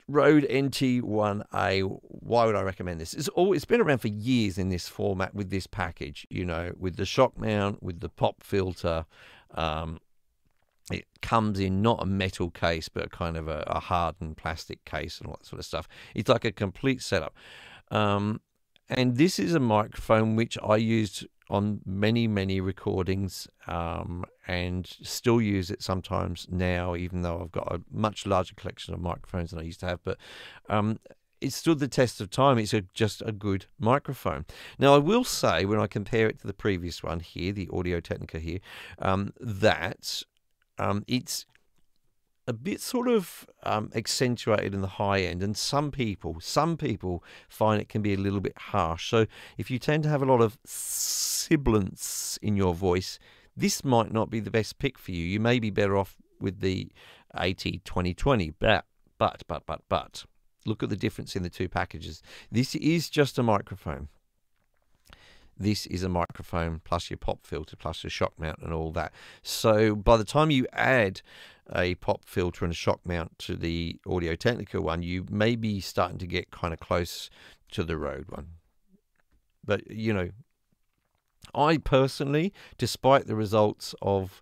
Rode NT1A. Why would I recommend this? It's all it's been around for years in this format with this package. You know, with the shock mount, with the pop filter. Um, it comes in not a metal case, but a kind of a, a, hardened plastic case and all that sort of stuff. It's like a complete setup. Um, and this is a microphone which I used on many, many recordings um, and still use it sometimes now, even though I've got a much larger collection of microphones than I used to have. But um, it stood the test of time. It's a, just a good microphone. Now, I will say, when I compare it to the previous one here, the Audio Technica here, um, that um, it's a bit sort of um, accentuated in the high end, and some people, some people find it can be a little bit harsh. So if you tend to have a lot of sibilance in your voice, this might not be the best pick for you. You may be better off with the AT 2020, but but but but but look at the difference in the two packages. This is just a microphone. This is a microphone plus your pop filter plus your shock mount and all that. So by the time you add a pop filter and a shock mount to the Audio Technica one, you may be starting to get kind of close to the Rode one. But, you know, I personally, despite the results of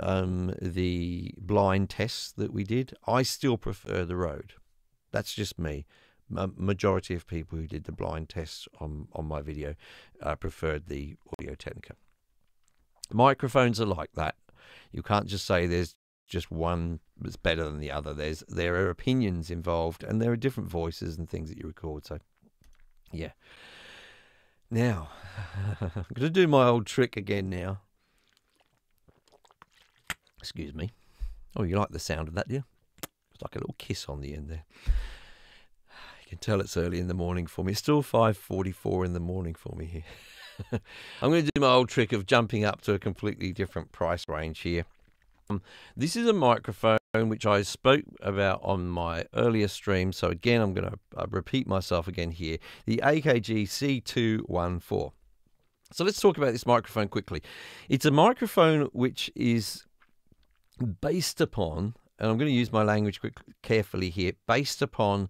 um, the blind tests that we did, I still prefer the Rode. That's just me. Majority of people who did the blind tests on, on my video uh, preferred the Audio Technica. Microphones are like that. You can't just say there's just one that's better than the other. There's there are opinions involved, and there are different voices and things that you record. So, yeah. Now, I'm going to do my old trick again. Now, excuse me. Oh, you like the sound of that, do you? It's like a little kiss on the end there. Can tell it's early in the morning for me. It's still 5:44 in the morning for me here. (laughs) I'm going to do my old trick of jumping up to a completely different price range here this is a microphone which I spoke about on my earlier stream. So again, I'm going to uh, repeat myself again here. The AKG C214. So let's talk about this microphone quickly. It's a microphone which is based upon, and I'm going to use my language quick, carefully here, based upon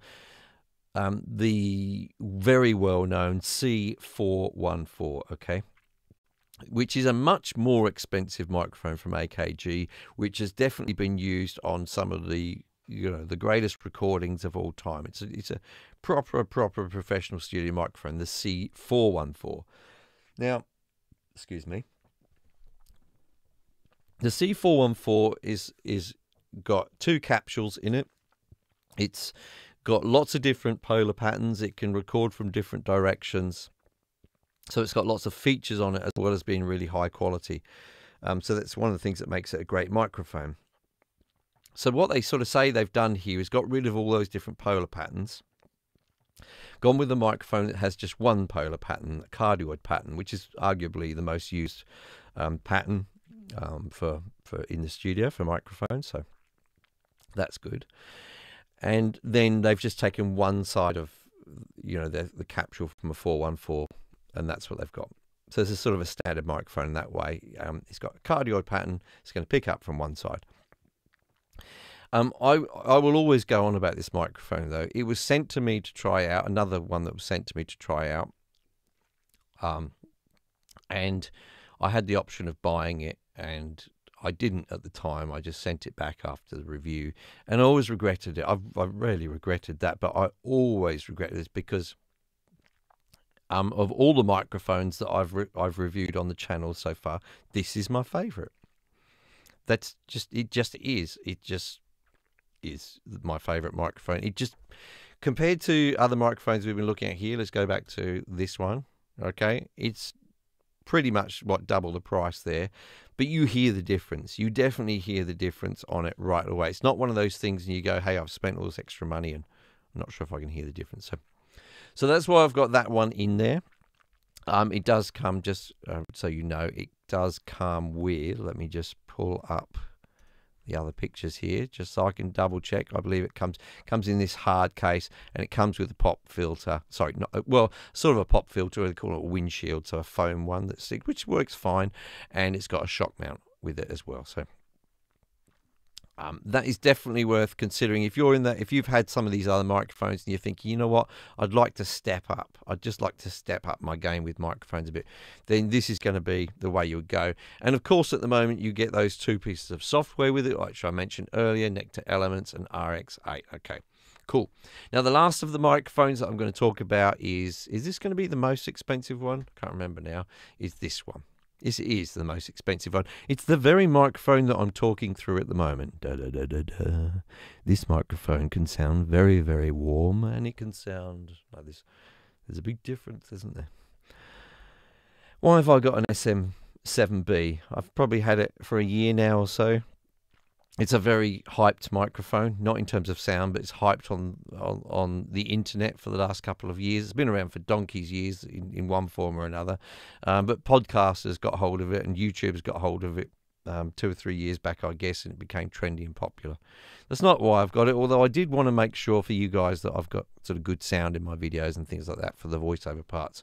um, the very well known C414. Okay which is a much more expensive microphone from AKG, which has definitely been used on some of the you know the greatest recordings of all time. It's a, it's a proper proper professional studio microphone, the C414. Now, excuse me. The C414 is is got two capsules in it. It's got lots of different polar patterns. It can record from different directions. So it's got lots of features on it as well as being really high quality. Um, so that's one of the things that makes it a great microphone. So what they sort of say they've done here is got rid of all those different polar patterns, gone with a microphone that has just one polar pattern, a cardioid pattern, which is arguably the most used um, pattern um, for for in the studio for microphones. So that's good. And then they've just taken one side of you know the, the capsule from a 414 and that's what they've got. So this is sort of a standard microphone in that way. Um, it's got a cardioid pattern. It's going to pick up from one side. Um, I I will always go on about this microphone though. It was sent to me to try out. Another one that was sent to me to try out. Um, and I had the option of buying it, and I didn't at the time. I just sent it back after the review, and I always regretted it. I've I've really regretted that, but I always regret this because um, of all the microphones that I've re- I've reviewed on the channel so far, this is my favourite. That's just it. Just is. It just is my favourite microphone. It just compared to other microphones we've been looking at here. Let's go back to this one. Okay, it's pretty much what double the price there, but you hear the difference. You definitely hear the difference on it right away. It's not one of those things, and you go, "Hey, I've spent all this extra money, and I'm not sure if I can hear the difference." So so that's why I've got that one in there. Um, it does come, just uh, so you know, it does come with, let me just pull up the other pictures here, just so I can double check. I believe it comes comes in this hard case, and it comes with a pop filter. Sorry, not uh, well, sort of a pop filter. They call it a windshield, so a foam one that sticks, which works fine, and it's got a shock mount with it as well. So um, that is definitely worth considering. If you're in that, if you've had some of these other microphones and you're thinking, you know what, I'd like to step up. I'd just like to step up my game with microphones a bit. Then this is going to be the way you would go. And of course, at the moment, you get those two pieces of software with it, which I mentioned earlier, Nectar Elements and RX8. Okay. Cool. Now the last of the microphones that I'm going to talk about is is this going to be the most expensive one? I Can't remember now. Is this one? Yes, it is the most expensive one. It's the very microphone that I'm talking through at the moment. Da, da, da. This microphone can sound very, very warm, and it can sound like this. There's a big difference, isn't there? Why have I got an SM7B? I've probably had it for a year now or so it's a very hyped microphone, not in terms of sound, but it's hyped on, on, on the internet for the last couple of years. It's been around for donkey's years in, in one form or another. Um, but podcasters got hold of it and YouTube's got hold of it um, two or three years back, I guess, and it became trendy and popular. That's not why I've got it, although I did want to make sure for you guys that I've got sort of good sound in my videos and things like that for the voiceover parts.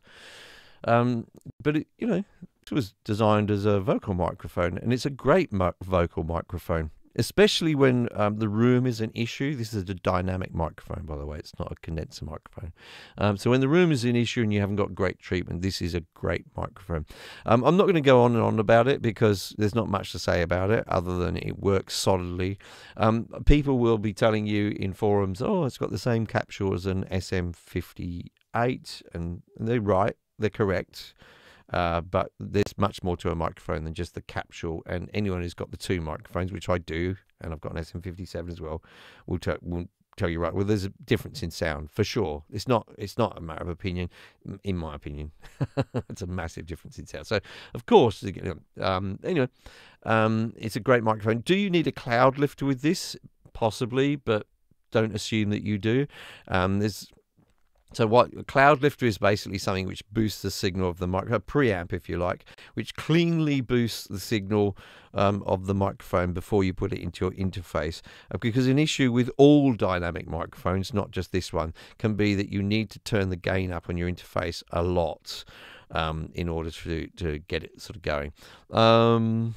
Um, but, it, you know, it was designed as a vocal microphone, and it's a great vocal microphone especially when um, the room is an issue. This is a dynamic microphone, by the way. It's not a condenser microphone. Um, so when the room is an issue and you haven't got great treatment, this is a great microphone. Um, I'm not going to go on and on about it because there's not much to say about it other than it works solidly. Um, people will be telling you in forums, oh, it's got the same capsule as an SM58, and they're right. They're correct. Uh, but there's much more to a microphone than just the capsule. And anyone who's got the two microphones, which I do, and I've got an SM57 as well, will, will tell you right. Well, there's a difference in sound for sure. It's not. It's not a matter of opinion, in my opinion. (laughs) it's a massive difference in sound. So, of course, um, anyway, um, it's a great microphone. Do you need a cloud lifter with this? Possibly, but don't assume that you do. Um, there's So what cloud lifter is basically something which boosts the signal of the micro preamp, if you like, which cleanly boosts the signal um, of the microphone before you put it into your interface. Uh, because an issue with all dynamic microphones, not just this one, can be that you need to turn the gain up on your interface a lot um, in order to to get it sort of going. Um,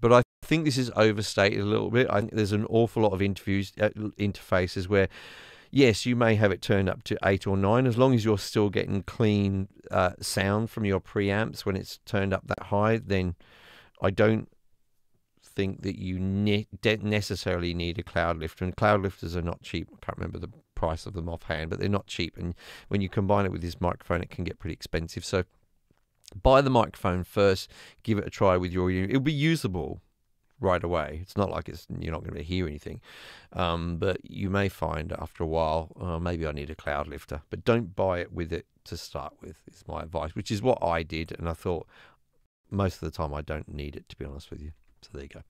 but I think this is overstated a little bit. I think there's an awful lot of interviews uh, interfaces where yes, you may have it turned up to eight or nine, as long as you're still getting clean uh, sound from your preamps when it's turned up that high. Then I don't think that you ne- necessarily need a cloud lifter, and cloud lifters are not cheap. I can't remember the price of them offhand, but they're not cheap. And when you combine it with this microphone, it can get pretty expensive. So buy the microphone first, give it a try with your unit. It'll be usable right away. It's not like it's you're not going to hear anything, um, but you may find after a while, oh, maybe I need a cloud lifter. But don't buy it with it to start with. Is my advice, which is what I did, and I thought most of the time I don't need it to be honest with you. So there you go.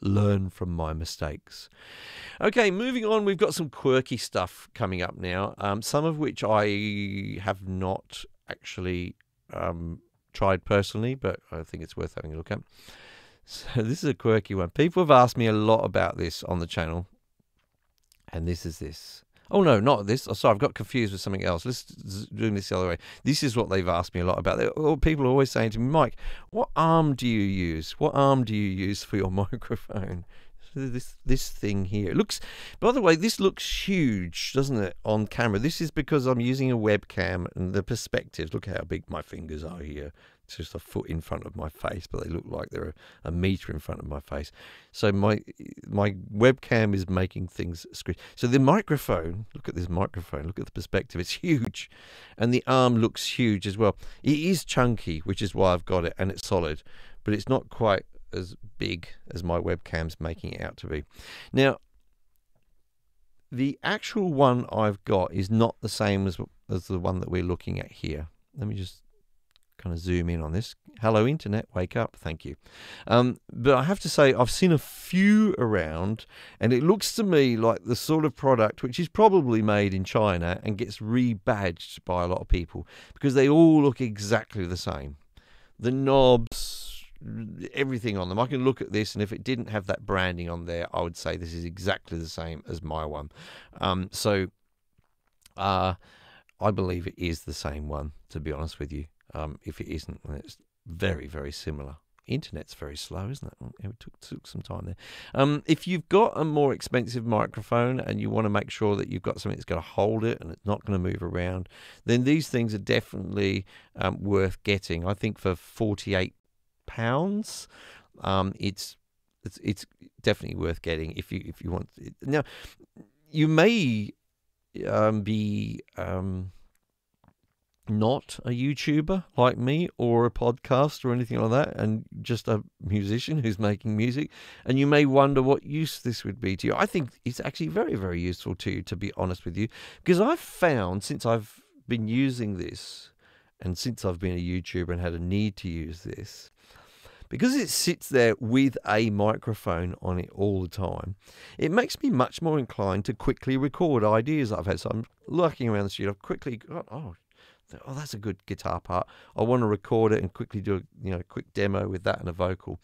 Learn from my mistakes. Okay, moving on. We've got some quirky stuff coming up now. Um, some of which I have not actually um, tried personally, but I think it's worth having a look at. So (laughs) this is a quirky one. People have asked me a lot about this on the channel, and this is this. Oh no, not this. Oh, sorry, I've got confused with something else. Let's do this the other way. This is what they've asked me a lot about. People are always saying to me, Mike, what arm do you use? What arm do you use for your (laughs) microphone? this this thing here. It looks by the way, this looks huge, doesn't it, on camera? This is because I'm using a webcam and the perspective. Look how big my fingers are here it's just a foot in front of my face, but they look like they're a, a meter in front of my face. So my my webcam is making things screen. So the microphone, look at this microphone, look at the perspective, it's huge, and the arm looks huge as well. It is chunky, which is why I've got it, and it's solid, but it's not quite as big as my webcam's making it out to be. Now, the actual one I've got is not the same as as the one that we're looking at here. Let me just kind of zoom in on this. Hello, internet, wake up. Thank you. Um, but I have to say, I've seen a few around, and it looks to me like the sort of product which is probably made in China and gets rebadged by a lot of people because they all look exactly the same. The knobs, everything on them. I can look at this, and if it didn't have that branding on there, I would say this is exactly the same as my one. Um, so, uh, I believe it is the same one, to be honest with you. Um, if it isn't, then it's very, very similar. Internet's very slow, isn't it? It took, took some time there. Um, if you've got a more expensive microphone and you want to make sure that you've got something that's going to hold it and it's not going to move around, then these things are definitely um, worth getting. I think for forty-eight pounds, um, it's it's it's definitely worth getting if you if you want. Now, you may um, be um, not a YouTuber like me or a podcast or anything like that, and just a musician who's making music, and you may wonder what use this would be to you. I think it's actually very, very useful to you, to be honest with you, because I've found since I've been using this and since I've been a YouTuber and had a need to use this, because it sits there with a microphone on it all the time, it makes me much more inclined to quickly record ideas I've had. So I'm lurking around the studio, I've quickly, oh, oh, that's a good guitar part. I want to record it and quickly do a you know quick demo with that and a vocal.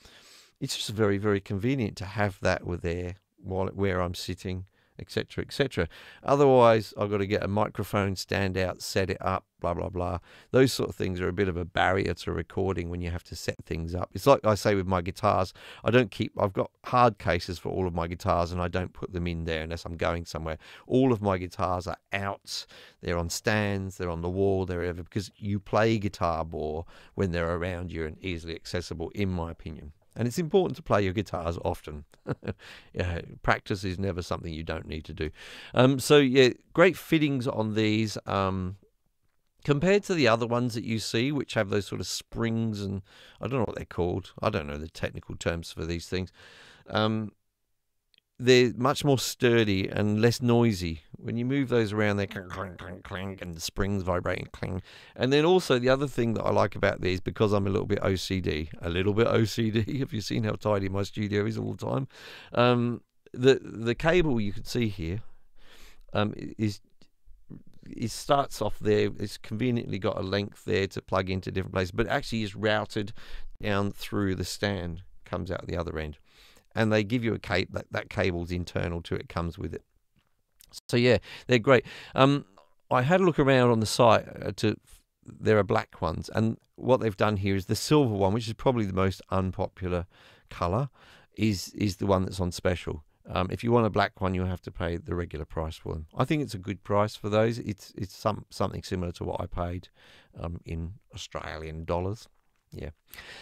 It's just very very convenient to have that with there while where I'm sitting etc., etc. Otherwise, I've got to get a microphone stand out, set it up, blah, blah, blah. Those sort of things are a bit of a barrier to recording when you have to set things up. It's like I say with my guitars, I don't keep, I've got hard cases for all of my guitars and I don't put them in there unless I'm going somewhere. All of my guitars are out, they're on stands, they're on the wall, they're ever, because you play guitar more when they're around you and easily accessible, in my opinion. And it's important to play your guitars often. (laughs) yeah, practice is never something you don't need to do. Um, so, yeah, great fittings on these. Um, compared to the other ones that you see, which have those sort of springs and I don't know what they're called. I don't know the technical terms for these things. Um, they're much more sturdy and less noisy. When you move those around, they clang, clang, clang, clang, and the springs vibrating, clang. And then also the other thing that I like about these, because I'm a little bit OCD, a little bit (laughs) OCD. Have you seen how tidy my studio is all the time? Um, the the cable you can see here um, is it starts off there. It's conveniently got a length there to plug into different places, but actually is routed down through the stand, comes out the other end, and they give you a cable. That, that cable's internal to it, comes with it. So yeah, they're great. Um, I had a look around on the site uh, to. There are black ones, and what they've done here is the silver one, which is probably the most unpopular color, is is the one that's on special. Um, if you want a black one, you'll have to pay the regular price for them. I think it's a good price for those. It's it's some something similar to what I paid um, in Australian dollars. Yeah.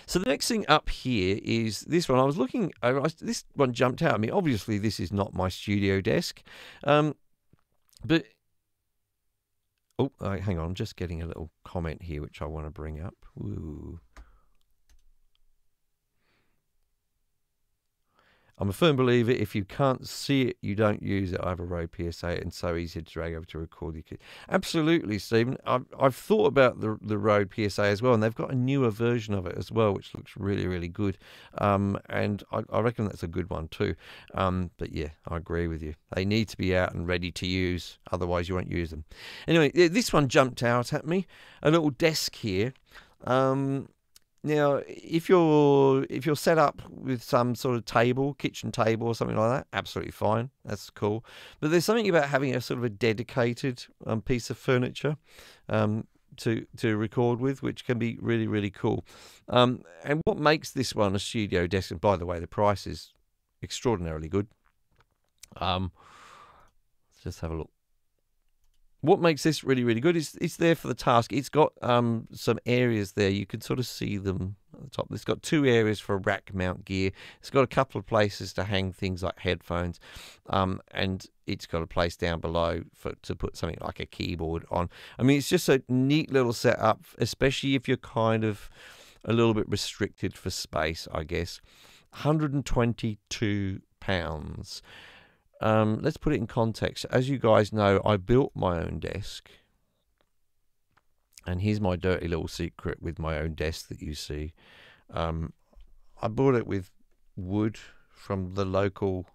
So the next thing up here is this one. I was looking. I, this one jumped out at me. Obviously, this is not my studio desk, um, but oh, hang on. I'm just getting a little comment here, which I want to bring up. Ooh. I'm a firm believer if you can't see it, you don't use it. I have a Rode PSA and so easy to drag over to record your. Absolutely, Stephen. I've, I've thought about the the Rode PSA as well, and they've got a newer version of it as well, which looks really, really good. Um, and I, I, reckon that's a good one too. Um, but yeah, I agree with you. They need to be out and ready to use, otherwise you won't use them. Anyway, this one jumped out at me. A little desk here. Um, now, if you're if you're set up with some sort of table, kitchen table or something like that, absolutely fine. That's cool. But there's something about having a sort of a dedicated um, piece of furniture um, to to record with, which can be really really cool. Um, and what makes this one a studio desk? And by the way, the price is extraordinarily good. Um, let's just have a look what makes this really really good is it's there for the task. It's got um, some areas there you can sort of see them at the top. It's got two areas for rack mount gear. It's got a couple of places to hang things like headphones, um, and it's got a place down below for to put something like a keyboard on. I mean, it's just a neat little setup, especially if you're kind of a little bit restricted for space, I guess. 122 pounds. Um, let's put it in context. As you guys know, I built my own desk. And here's my dirty little secret with my own desk that you see. Um, I bought it with wood from the local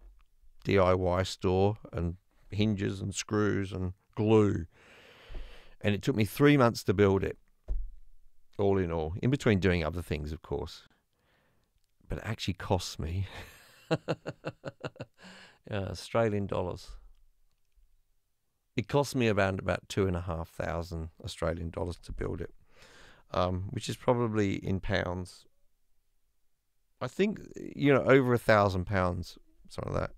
DIY store and hinges and screws and glue. And it took me three months to build it, all in all, in between doing other things, of course. But it actually cost me (laughs) uh, Australian dollars. It cost me around about two and a half thousand Australian dollars to build it, um, which is probably in pounds. I think you know over a thousand pounds, something like that.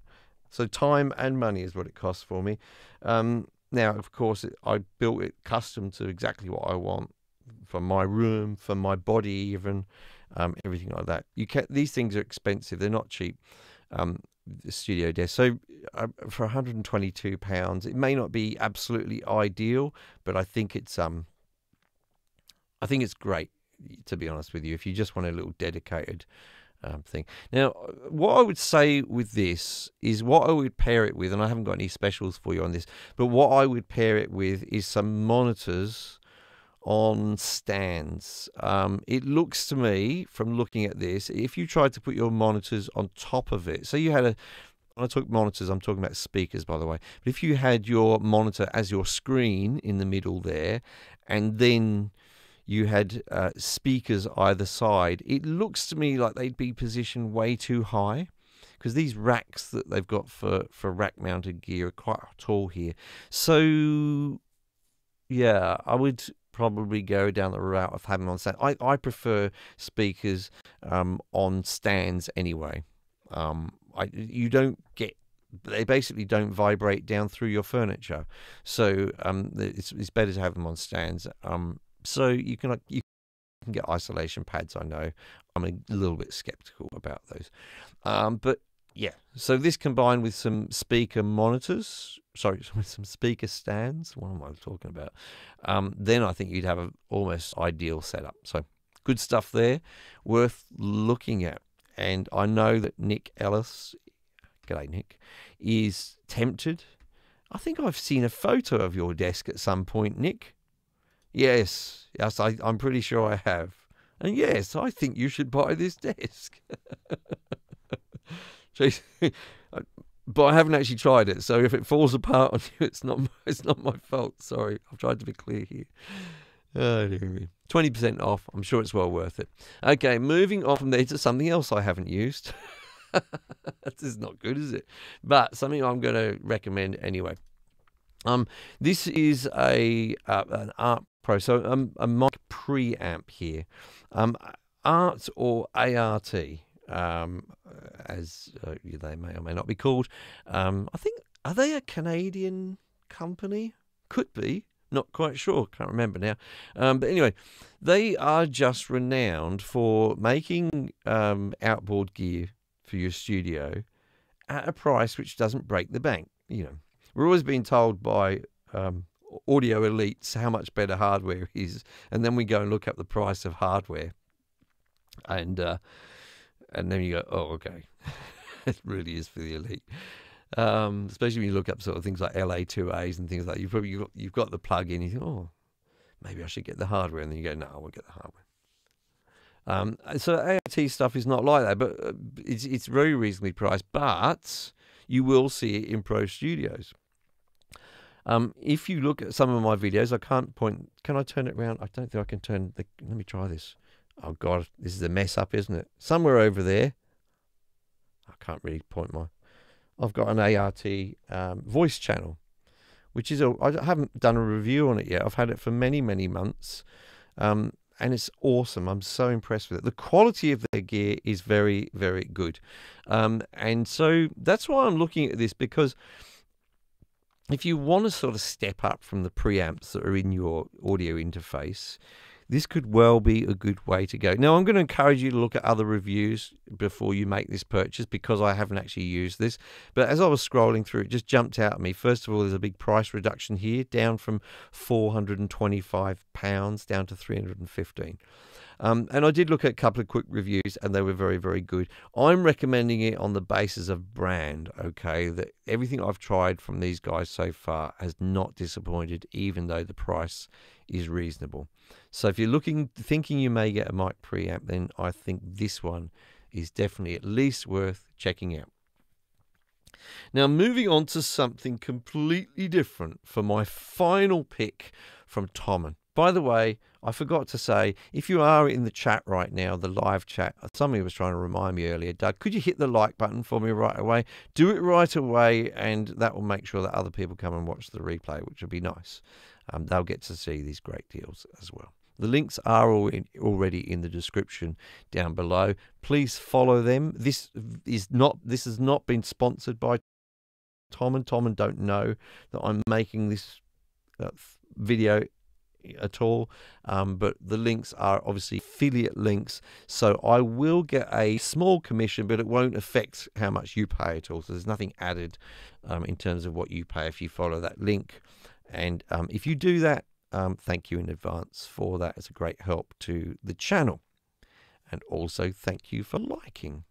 So time and money is what it costs for me. Um, now, of course, it, I built it custom to exactly what I want for my room, for my body, even um, everything like that. You can these things are expensive; they're not cheap. Um, studio desk. So uh, for 122 pounds, it may not be absolutely ideal, but I think it's um, I think it's great to be honest with you. If you just want a little dedicated um, thing. Now, what I would say with this is what I would pair it with, and I haven't got any specials for you on this, but what I would pair it with is some monitors on stands. Um, it looks to me, from looking at this, if you tried to put your monitors on top of it, so you had a when I talk monitors, I'm talking about speakers, by the way. But if you had your monitor as your screen in the middle there, and then you had uh, speakers either side, it looks to me like they'd be positioned way too high because these racks that they've got for, for rack mounted gear are quite tall here. So, yeah, I would probably go down the route of having on stand. I, I prefer speakers um, on stands anyway. Um, I, you don't get they basically don't vibrate down through your furniture, so um, it's, it's better to have them on stands. Um, so you can you can get isolation pads. I know I'm a little bit skeptical about those, um, but yeah. So this combined with some speaker monitors, sorry, (laughs) with some speaker stands. What am I talking about? Um, then I think you'd have an almost ideal setup. So good stuff there, worth looking at. And I know that Nick Ellis, g'day Nick, is tempted. I think I've seen a photo of your desk at some point, Nick. Yes, yes, I, I'm pretty sure I have. And yes, I think you should buy this (laughs) desk. (laughs) but I haven't actually tried it. So if it falls apart on you, (laughs) it's not (laughs) it's not my fault. Sorry, I've tried to be clear here. Oh, Twenty percent off. I'm sure it's well worth it. Okay, moving on from there to something else I haven't used. this is not good, is it? But something I'm going to recommend anyway. Um, this is a uh, an Art Pro, so um, a mic preamp here. Um, Art or ART, um, as uh, they may or may not be called. Um, I think are they a Canadian company? Could be. Not quite sure. Can't remember now. Um, but anyway, they are just renowned for making um, outboard gear for your studio at a price which doesn't break the bank. You know, we're always being told by um, audio elites how much better hardware (laughs) is, and then we go and look up the price of hardware, and uh, and then you go, oh, okay, (laughs) it really is for the elite. Um, especially when you look up sort of things like LA2As and things like that. You've probably got, you've got the plug in. You think, oh, maybe I should get the hardware, and then you go, no, I won't get the hardware. Um, so ART stuff is not like that, but uh, it's it's very reasonably priced. But you will see it in Pro Studios. Um, if you look at some of my videos, I can't point. Can I turn it around? I don't think I can turn. The, let me try this. Oh God, this is a mess up, isn't it? Somewhere over there. I can't really point my. I've got an ART um, voice channel, which is a. I haven't done a review on it yet. I've had it for many many months, um, and it's awesome. I'm so impressed with it. The quality of their gear is very very good, um, and so that's why I'm looking at this because if you want to sort of step up from the preamps that are in your audio interface, this could well be a good way to go. Now, I'm going to encourage you to look at other reviews before you make this purchase because I haven't actually used this. But as I was scrolling through, it just jumped out at me. First of all, there's a big price reduction here, down from £425 down to 315 um, and I did look at a couple of quick reviews, and they were very, very good. I'm recommending it on the basis of brand. Okay, that everything I've tried from these guys so far has not disappointed, even though the price is reasonable. So if you're looking, thinking you may get a mic preamp, then I think this one is definitely at least worth checking out. Now, moving on to something completely different for my final pick from Thomann. By the way, I forgot to say, if you are in the chat right now, the live chat, somebody was trying to remind me earlier, Doug, could you hit the like button for me right away? Do it right away, and that will make sure that other people come and watch the replay, which would be nice. Um, they'll get to see these great deals as well. The links are already in the description down below. Please follow them. This is not. This has not been sponsored by Thomann Tom and don't know that I'm making this uh, video at all. Um, but the links are obviously affiliate links. So I will get a small commission, but it won't affect how much you pay at all. So there's nothing added um, in terms of what you pay if you follow that link. And um, if you do that, um, thank you in advance for that. It's a great help to the channel. And also thank you for liking,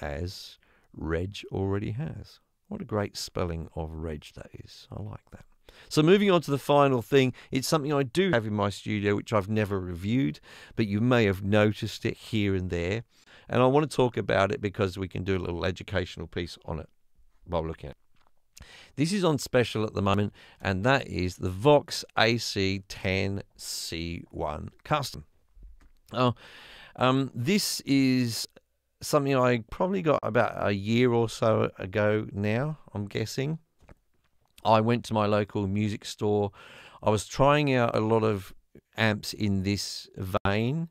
as Reg already has. What a great spelling of Reg that is. I like that. So moving on to the final thing, it's something I do have in my studio which I've never reviewed, but you may have noticed it here and there. And I want to talk about it because we can do a little educational piece on it while looking at it. This is on special at the moment, and that is the Vox AC10C1 Custom. Oh, um, this is something I probably got about a year or so ago now, I'm guessing. I went to my local music store. I was trying out a lot of amps in this vein,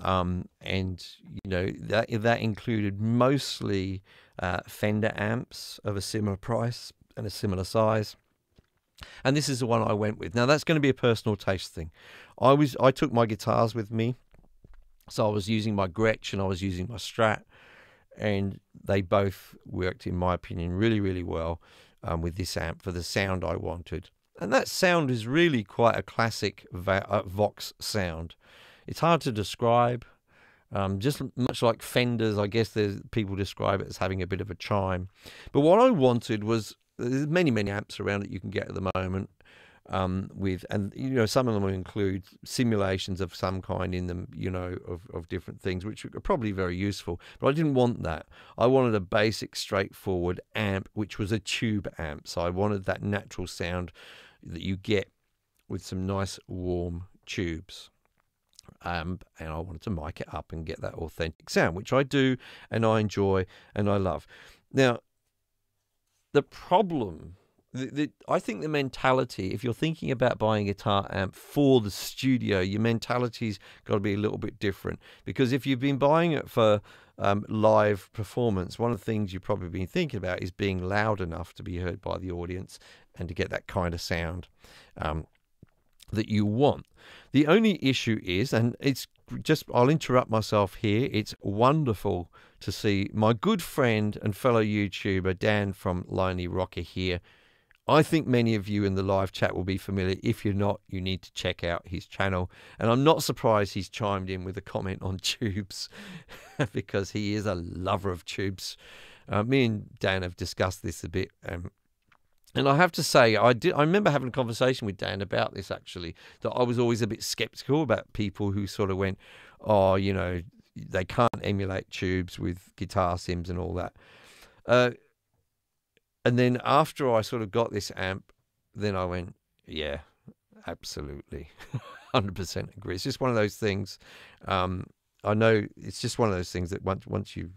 um, and you know that that included mostly uh, Fender amps of a similar price and a similar size. And this is the one I went with. Now that's going to be a personal taste thing. I was I took my guitars with me, so I was using my Gretsch and I was using my Strat, and they both worked, in my opinion, really really well um, with this amp for the sound I wanted. And that sound is really quite a classic uh, Vox sound. It's hard to describe. Um, just much like Fenders, I guess there's people describe it as having a bit of a chime. But what I wanted was there's many many amps around that you can get at the moment, um, with, and you know, some of them include simulations of some kind in them, you know, of, of different things, which are probably very useful. But I didn't want that. I wanted a basic, straightforward amp, which was a tube amp. So I wanted that natural sound that you get with some nice warm tubes. Um, and I wanted to mic it up and get that authentic sound, which I do and I enjoy and I love. Now, the problem the, the, I think the mentality, if you're thinking about buying a guitar amp for the studio, your mentality's got to be a little bit different. Because if you've been buying it for um, live performance, one of the things you've probably been thinking about is being loud enough to be heard by the audience and to get that kind of sound um, that you want. The only issue is, and it's just, I'll interrupt myself here, it's wonderful to see my good friend and fellow YouTuber Dan from Lonely Rocker here I think many of you in the live chat will be familiar. If you're not, you need to check out his channel. And I'm not surprised he's chimed in with a comment on (laughs) tubes because he is a lover of tubes. Uh, me and Dan have discussed this a bit. Um, and I have to say, I did. I remember having a conversation with Dan about this actually. That I was always a bit skeptical about people who sort of went, "Oh, you know, they can't emulate tubes with guitar sims and all that." Uh, and then after I sort of got this amp, then I went, yeah, absolutely, (laughs) hundred percent agree. It's just one of those things. Um, I know it's just one of those things that once once you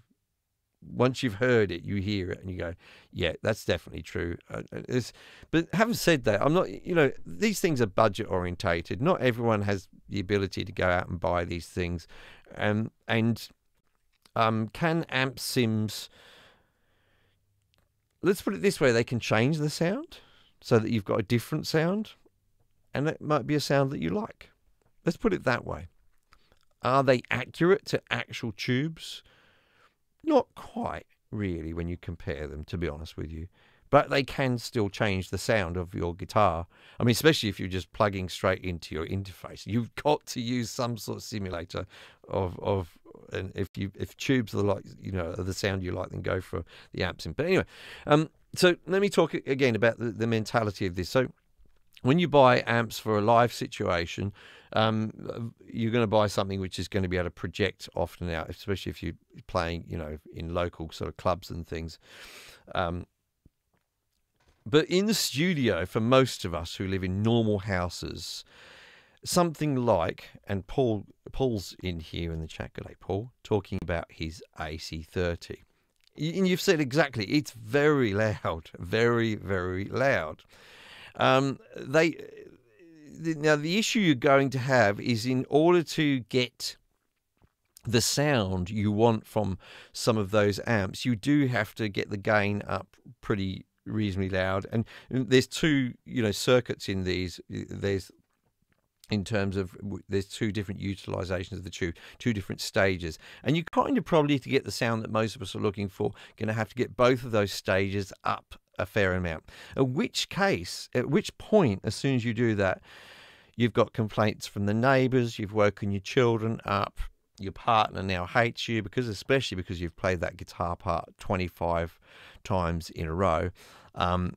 once you've heard it, you hear it and you go, yeah, that's definitely true. Uh, it's, but having said that, I'm not, you know, these things are budget orientated. Not everyone has the ability to go out and buy these things. Um, and um, can amp sims let's put it this way: they can change the sound so that you've got a different sound, and it might be a sound that you like. Let's put it that way. Are they accurate to actual tubes? Not quite, really, when you compare them, to be honest with you. But they can still change the sound of your guitar. I mean, especially if you're just plugging straight into your interface. You've got to use some sort of simulator of, of and if you if tubes are like you know the sound you like, then go for the amps. But anyway, um, so let me talk again about the, the mentality of this. So when you buy amps for a live situation, um, you're going to buy something which is going to be able to project often out, especially if you're playing, you know, in local sort of clubs and things. Um, but in the studio, for most of us who live in normal houses, something like, and Paul Paul's in here in the chat. Good day, Paul, talking about his AC30. And you've said exactly, it's very loud, (laughs) very, very loud. Um, they now the issue you're going to have is in order to get the sound you want from some of those amps, you do have to get the gain up pretty reasonably loud. And there's two, you know, circuits in these. There's in terms of there's two different utilizations of the tube, two different stages. And you kind of probably, to get the sound that most of us are looking for, going to have to get both of those stages up a fair amount. At which case, at which point, as soon as you do that, you've got complaints from the neighbors, you've woken your children up, your partner now hates you because, especially because you've played that guitar part 25 times in a row. Um,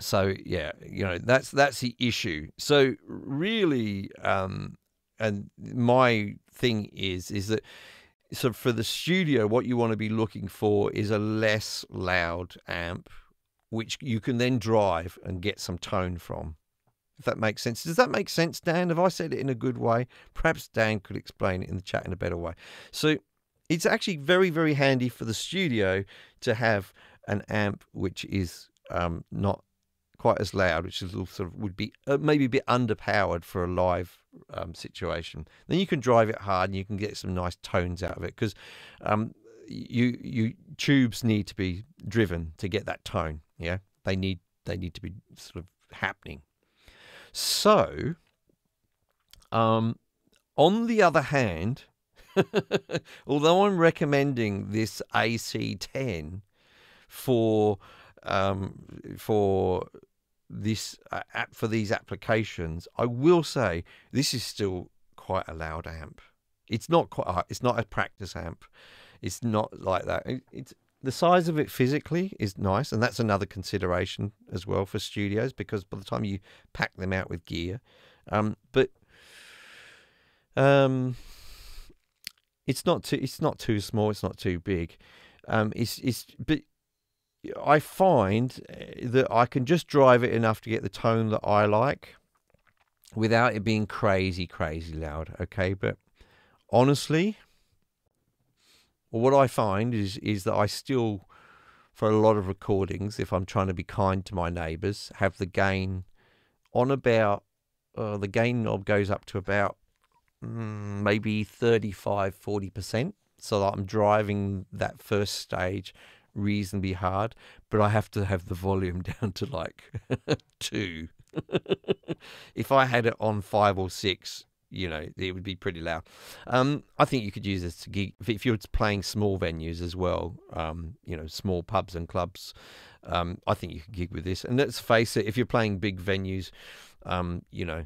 so yeah, you know that's that's the issue. So really, um, and my thing is is that so for the studio, what you want to be looking for is a less loud amp, which you can then drive and get some tone from. If that makes sense. Does that make sense, Dan? Have I said it in a good way? Perhaps Dan could explain it in the chat in a better way. So it's actually very, very handy for the studio to have an amp which is um, not quite as loud, which is sort of would be uh, maybe a bit underpowered for a live um, situation. Then you can drive it hard and you can get some nice tones out of it because um, you you tubes need to be driven to get that tone. Yeah, they need they need to be sort of happening. So, um, on the other hand, (laughs) although I'm recommending this AC10 for um, for this uh, app for these applications, I will say this is still quite a loud amp. It's not quite. It's not a practice amp. It's not like that. It's the size of it physically is nice, and that's another consideration as well for studios because by the time you pack them out with gear, um, but um, it's not too it's not too small, it's not too big. Um, it's it's but I find eh, that I can just drive it enough to get the tone that I like without it being crazy, crazy loud. Okay, but honestly, well, what I find is is that I still, for a lot of recordings, if I'm trying to be kind to my neighbours, have the gain on about uh, the gain knob goes up to about mm, maybe 35 40% so that I'm driving that first stage reasonably hard, but I have to have the volume (laughs) down to like (laughs) two. (laughs) if I had it on five or six, you know, it would be pretty loud. Um, I think you could use this to gig if you're playing small venues as well. Um, you know, small pubs and clubs. Um, I think you could gig with this. And let's face it, if you're playing big venues, um, you know,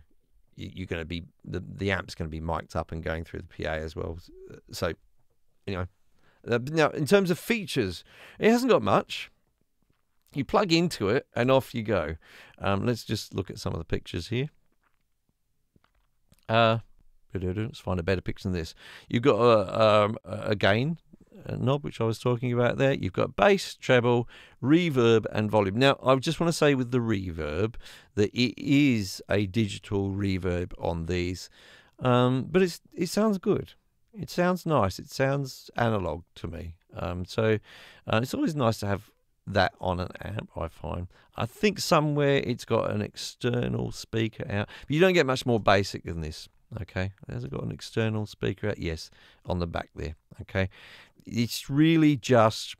you're going to be the the amp's going to be mic'd up and going through the PA as well. So, anyway, uh, now in terms of features, it hasn't got much. You plug into it and off you go. Um, let's just look at some of the pictures here. Uh, let's find a better picture than this. You've got a, um, a gain a knob, which I was talking about there. You've got bass, treble, reverb, and volume. Now, I just want to say with the reverb that it is a digital reverb on these, um, but it's it sounds good. It sounds nice. It sounds analog to me. Um, so uh, it's always nice to have that on an amp, I find. I think somewhere it's got an external speaker out. But you don't get much more basic than this. Okay, has it got an external speaker out? Yes, on the back there. Okay, it's really just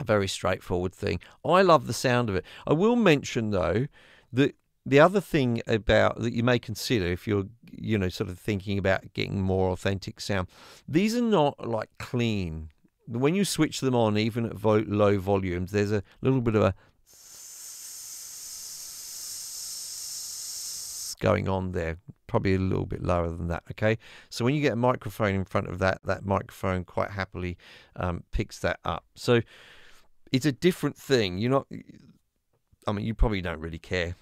a very straightforward thing. I love the sound of it. I will mention though that the other thing about that you may consider if you're you know sort of thinking about getting more authentic sound, these are not like clean. When you switch them on, even at vo- low volumes, there's a little bit of a going on there, probably a little bit lower than that. Okay, so when you get a microphone in front of that, that microphone quite happily um, picks that up. So it's a different thing. You're not. I mean, you probably don't really care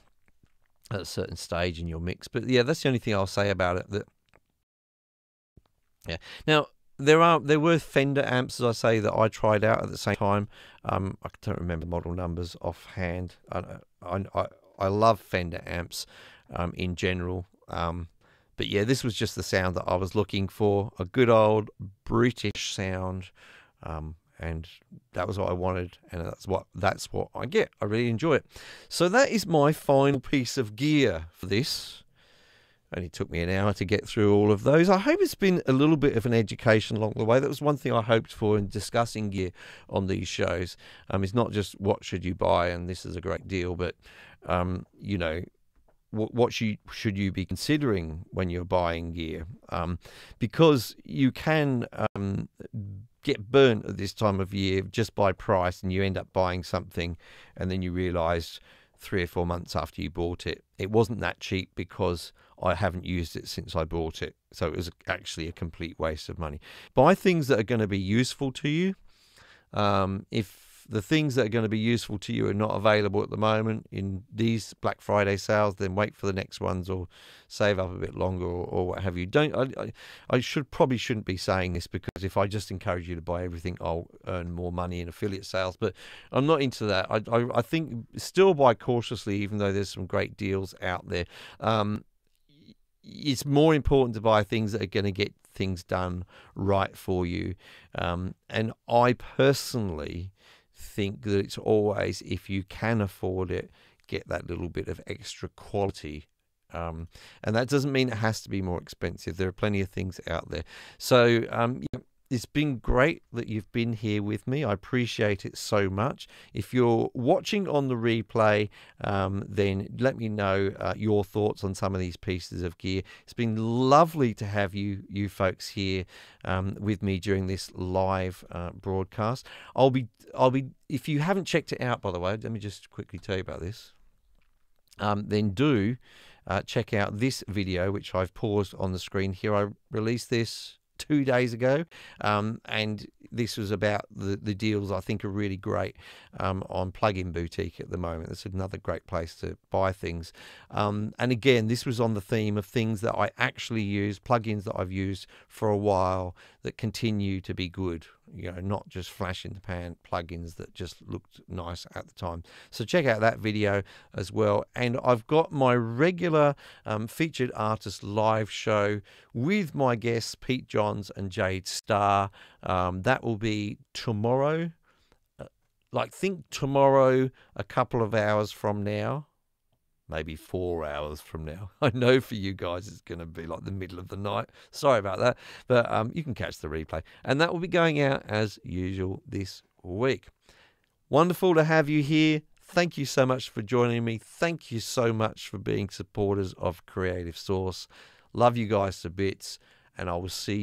at a certain stage in your mix, but yeah, that's the only thing I'll say about it. That yeah. Now there are there were Fender amps, as I say, that I tried out at the same time. Um, I don't remember model numbers offhand. I I, I, I love Fender amps um, in general. Um, but yeah, this was just the sound that I was looking for a good old British sound. Um, and that was what I wanted, and that's what that's what I get. I really enjoy it. So that is my final piece of gear for this. Only took me an hour to get through all of those. I hope it's been a little bit of an education along the way. That was one thing I hoped for in discussing gear on these shows. Um, it's not just what should you buy and this is a great deal, but um, you know, what, should you be considering when you're buying gear? Um, because you can um, get burnt at this time of year just by price, and you end up buying something, and then you realise three or four months after you bought it, it wasn't that cheap because I haven't used it since I bought it. So it was actually a complete waste of money. Buy things that are going to be useful to you. Um, if the things that are going to be useful to you are not available at the moment in these Black Friday sales, then wait for the next ones or save up a bit longer or, or what have you. Don't I, I, should probably shouldn't be saying this because if I just encourage you to buy everything, I'll earn more money in affiliate sales. But I'm not into that. I I, I think still buy cautiously, even though there's some great deals out there. Um, it's more important to buy things that are going to get things done right for you. Um, and I personally think that it's always, if you can afford it, get that little bit of extra quality. Um, and that doesn't mean it has to be more expensive. There are plenty of things out there. So, um, it's been great that you've been here with me. I appreciate it so much. If you're watching on the replay, um, then let me know uh, your thoughts on some of these pieces of gear. It's been lovely to have you, you folks here um, with me during this live uh, broadcast. I'll be, I'll be. If you haven't checked it out, by the way, let me just quickly tell you about this. Um, then do uh, check out this video, which I've paused on the screen here. I released this two days ago, um, and this was about the, the deals I think are really great um, on Plugin Boutique at the moment. It's another great place to buy things. Um, and again, this was on the theme of things that I actually use, plugins that I've used for a while that continue to be good. You know, not just flash in the pan plugins that just looked nice at the time. So check out that video as well. And I've got my regular um, featured artist live show with my guests Pete Johns and Jade Starr. Um, that will be tomorrow. Uh, like, think tomorrow, a couple of hours from now maybe four hours from now. (laughs) I know for you guys it's going to be like the middle of the night. Sorry about that. But um, you can catch the replay. And that will be going out as usual this week. Wonderful to have you here. Thank you so much for joining me. Thank you so much for being supporters of Creative Sauce. Love you guys to bits, and I will see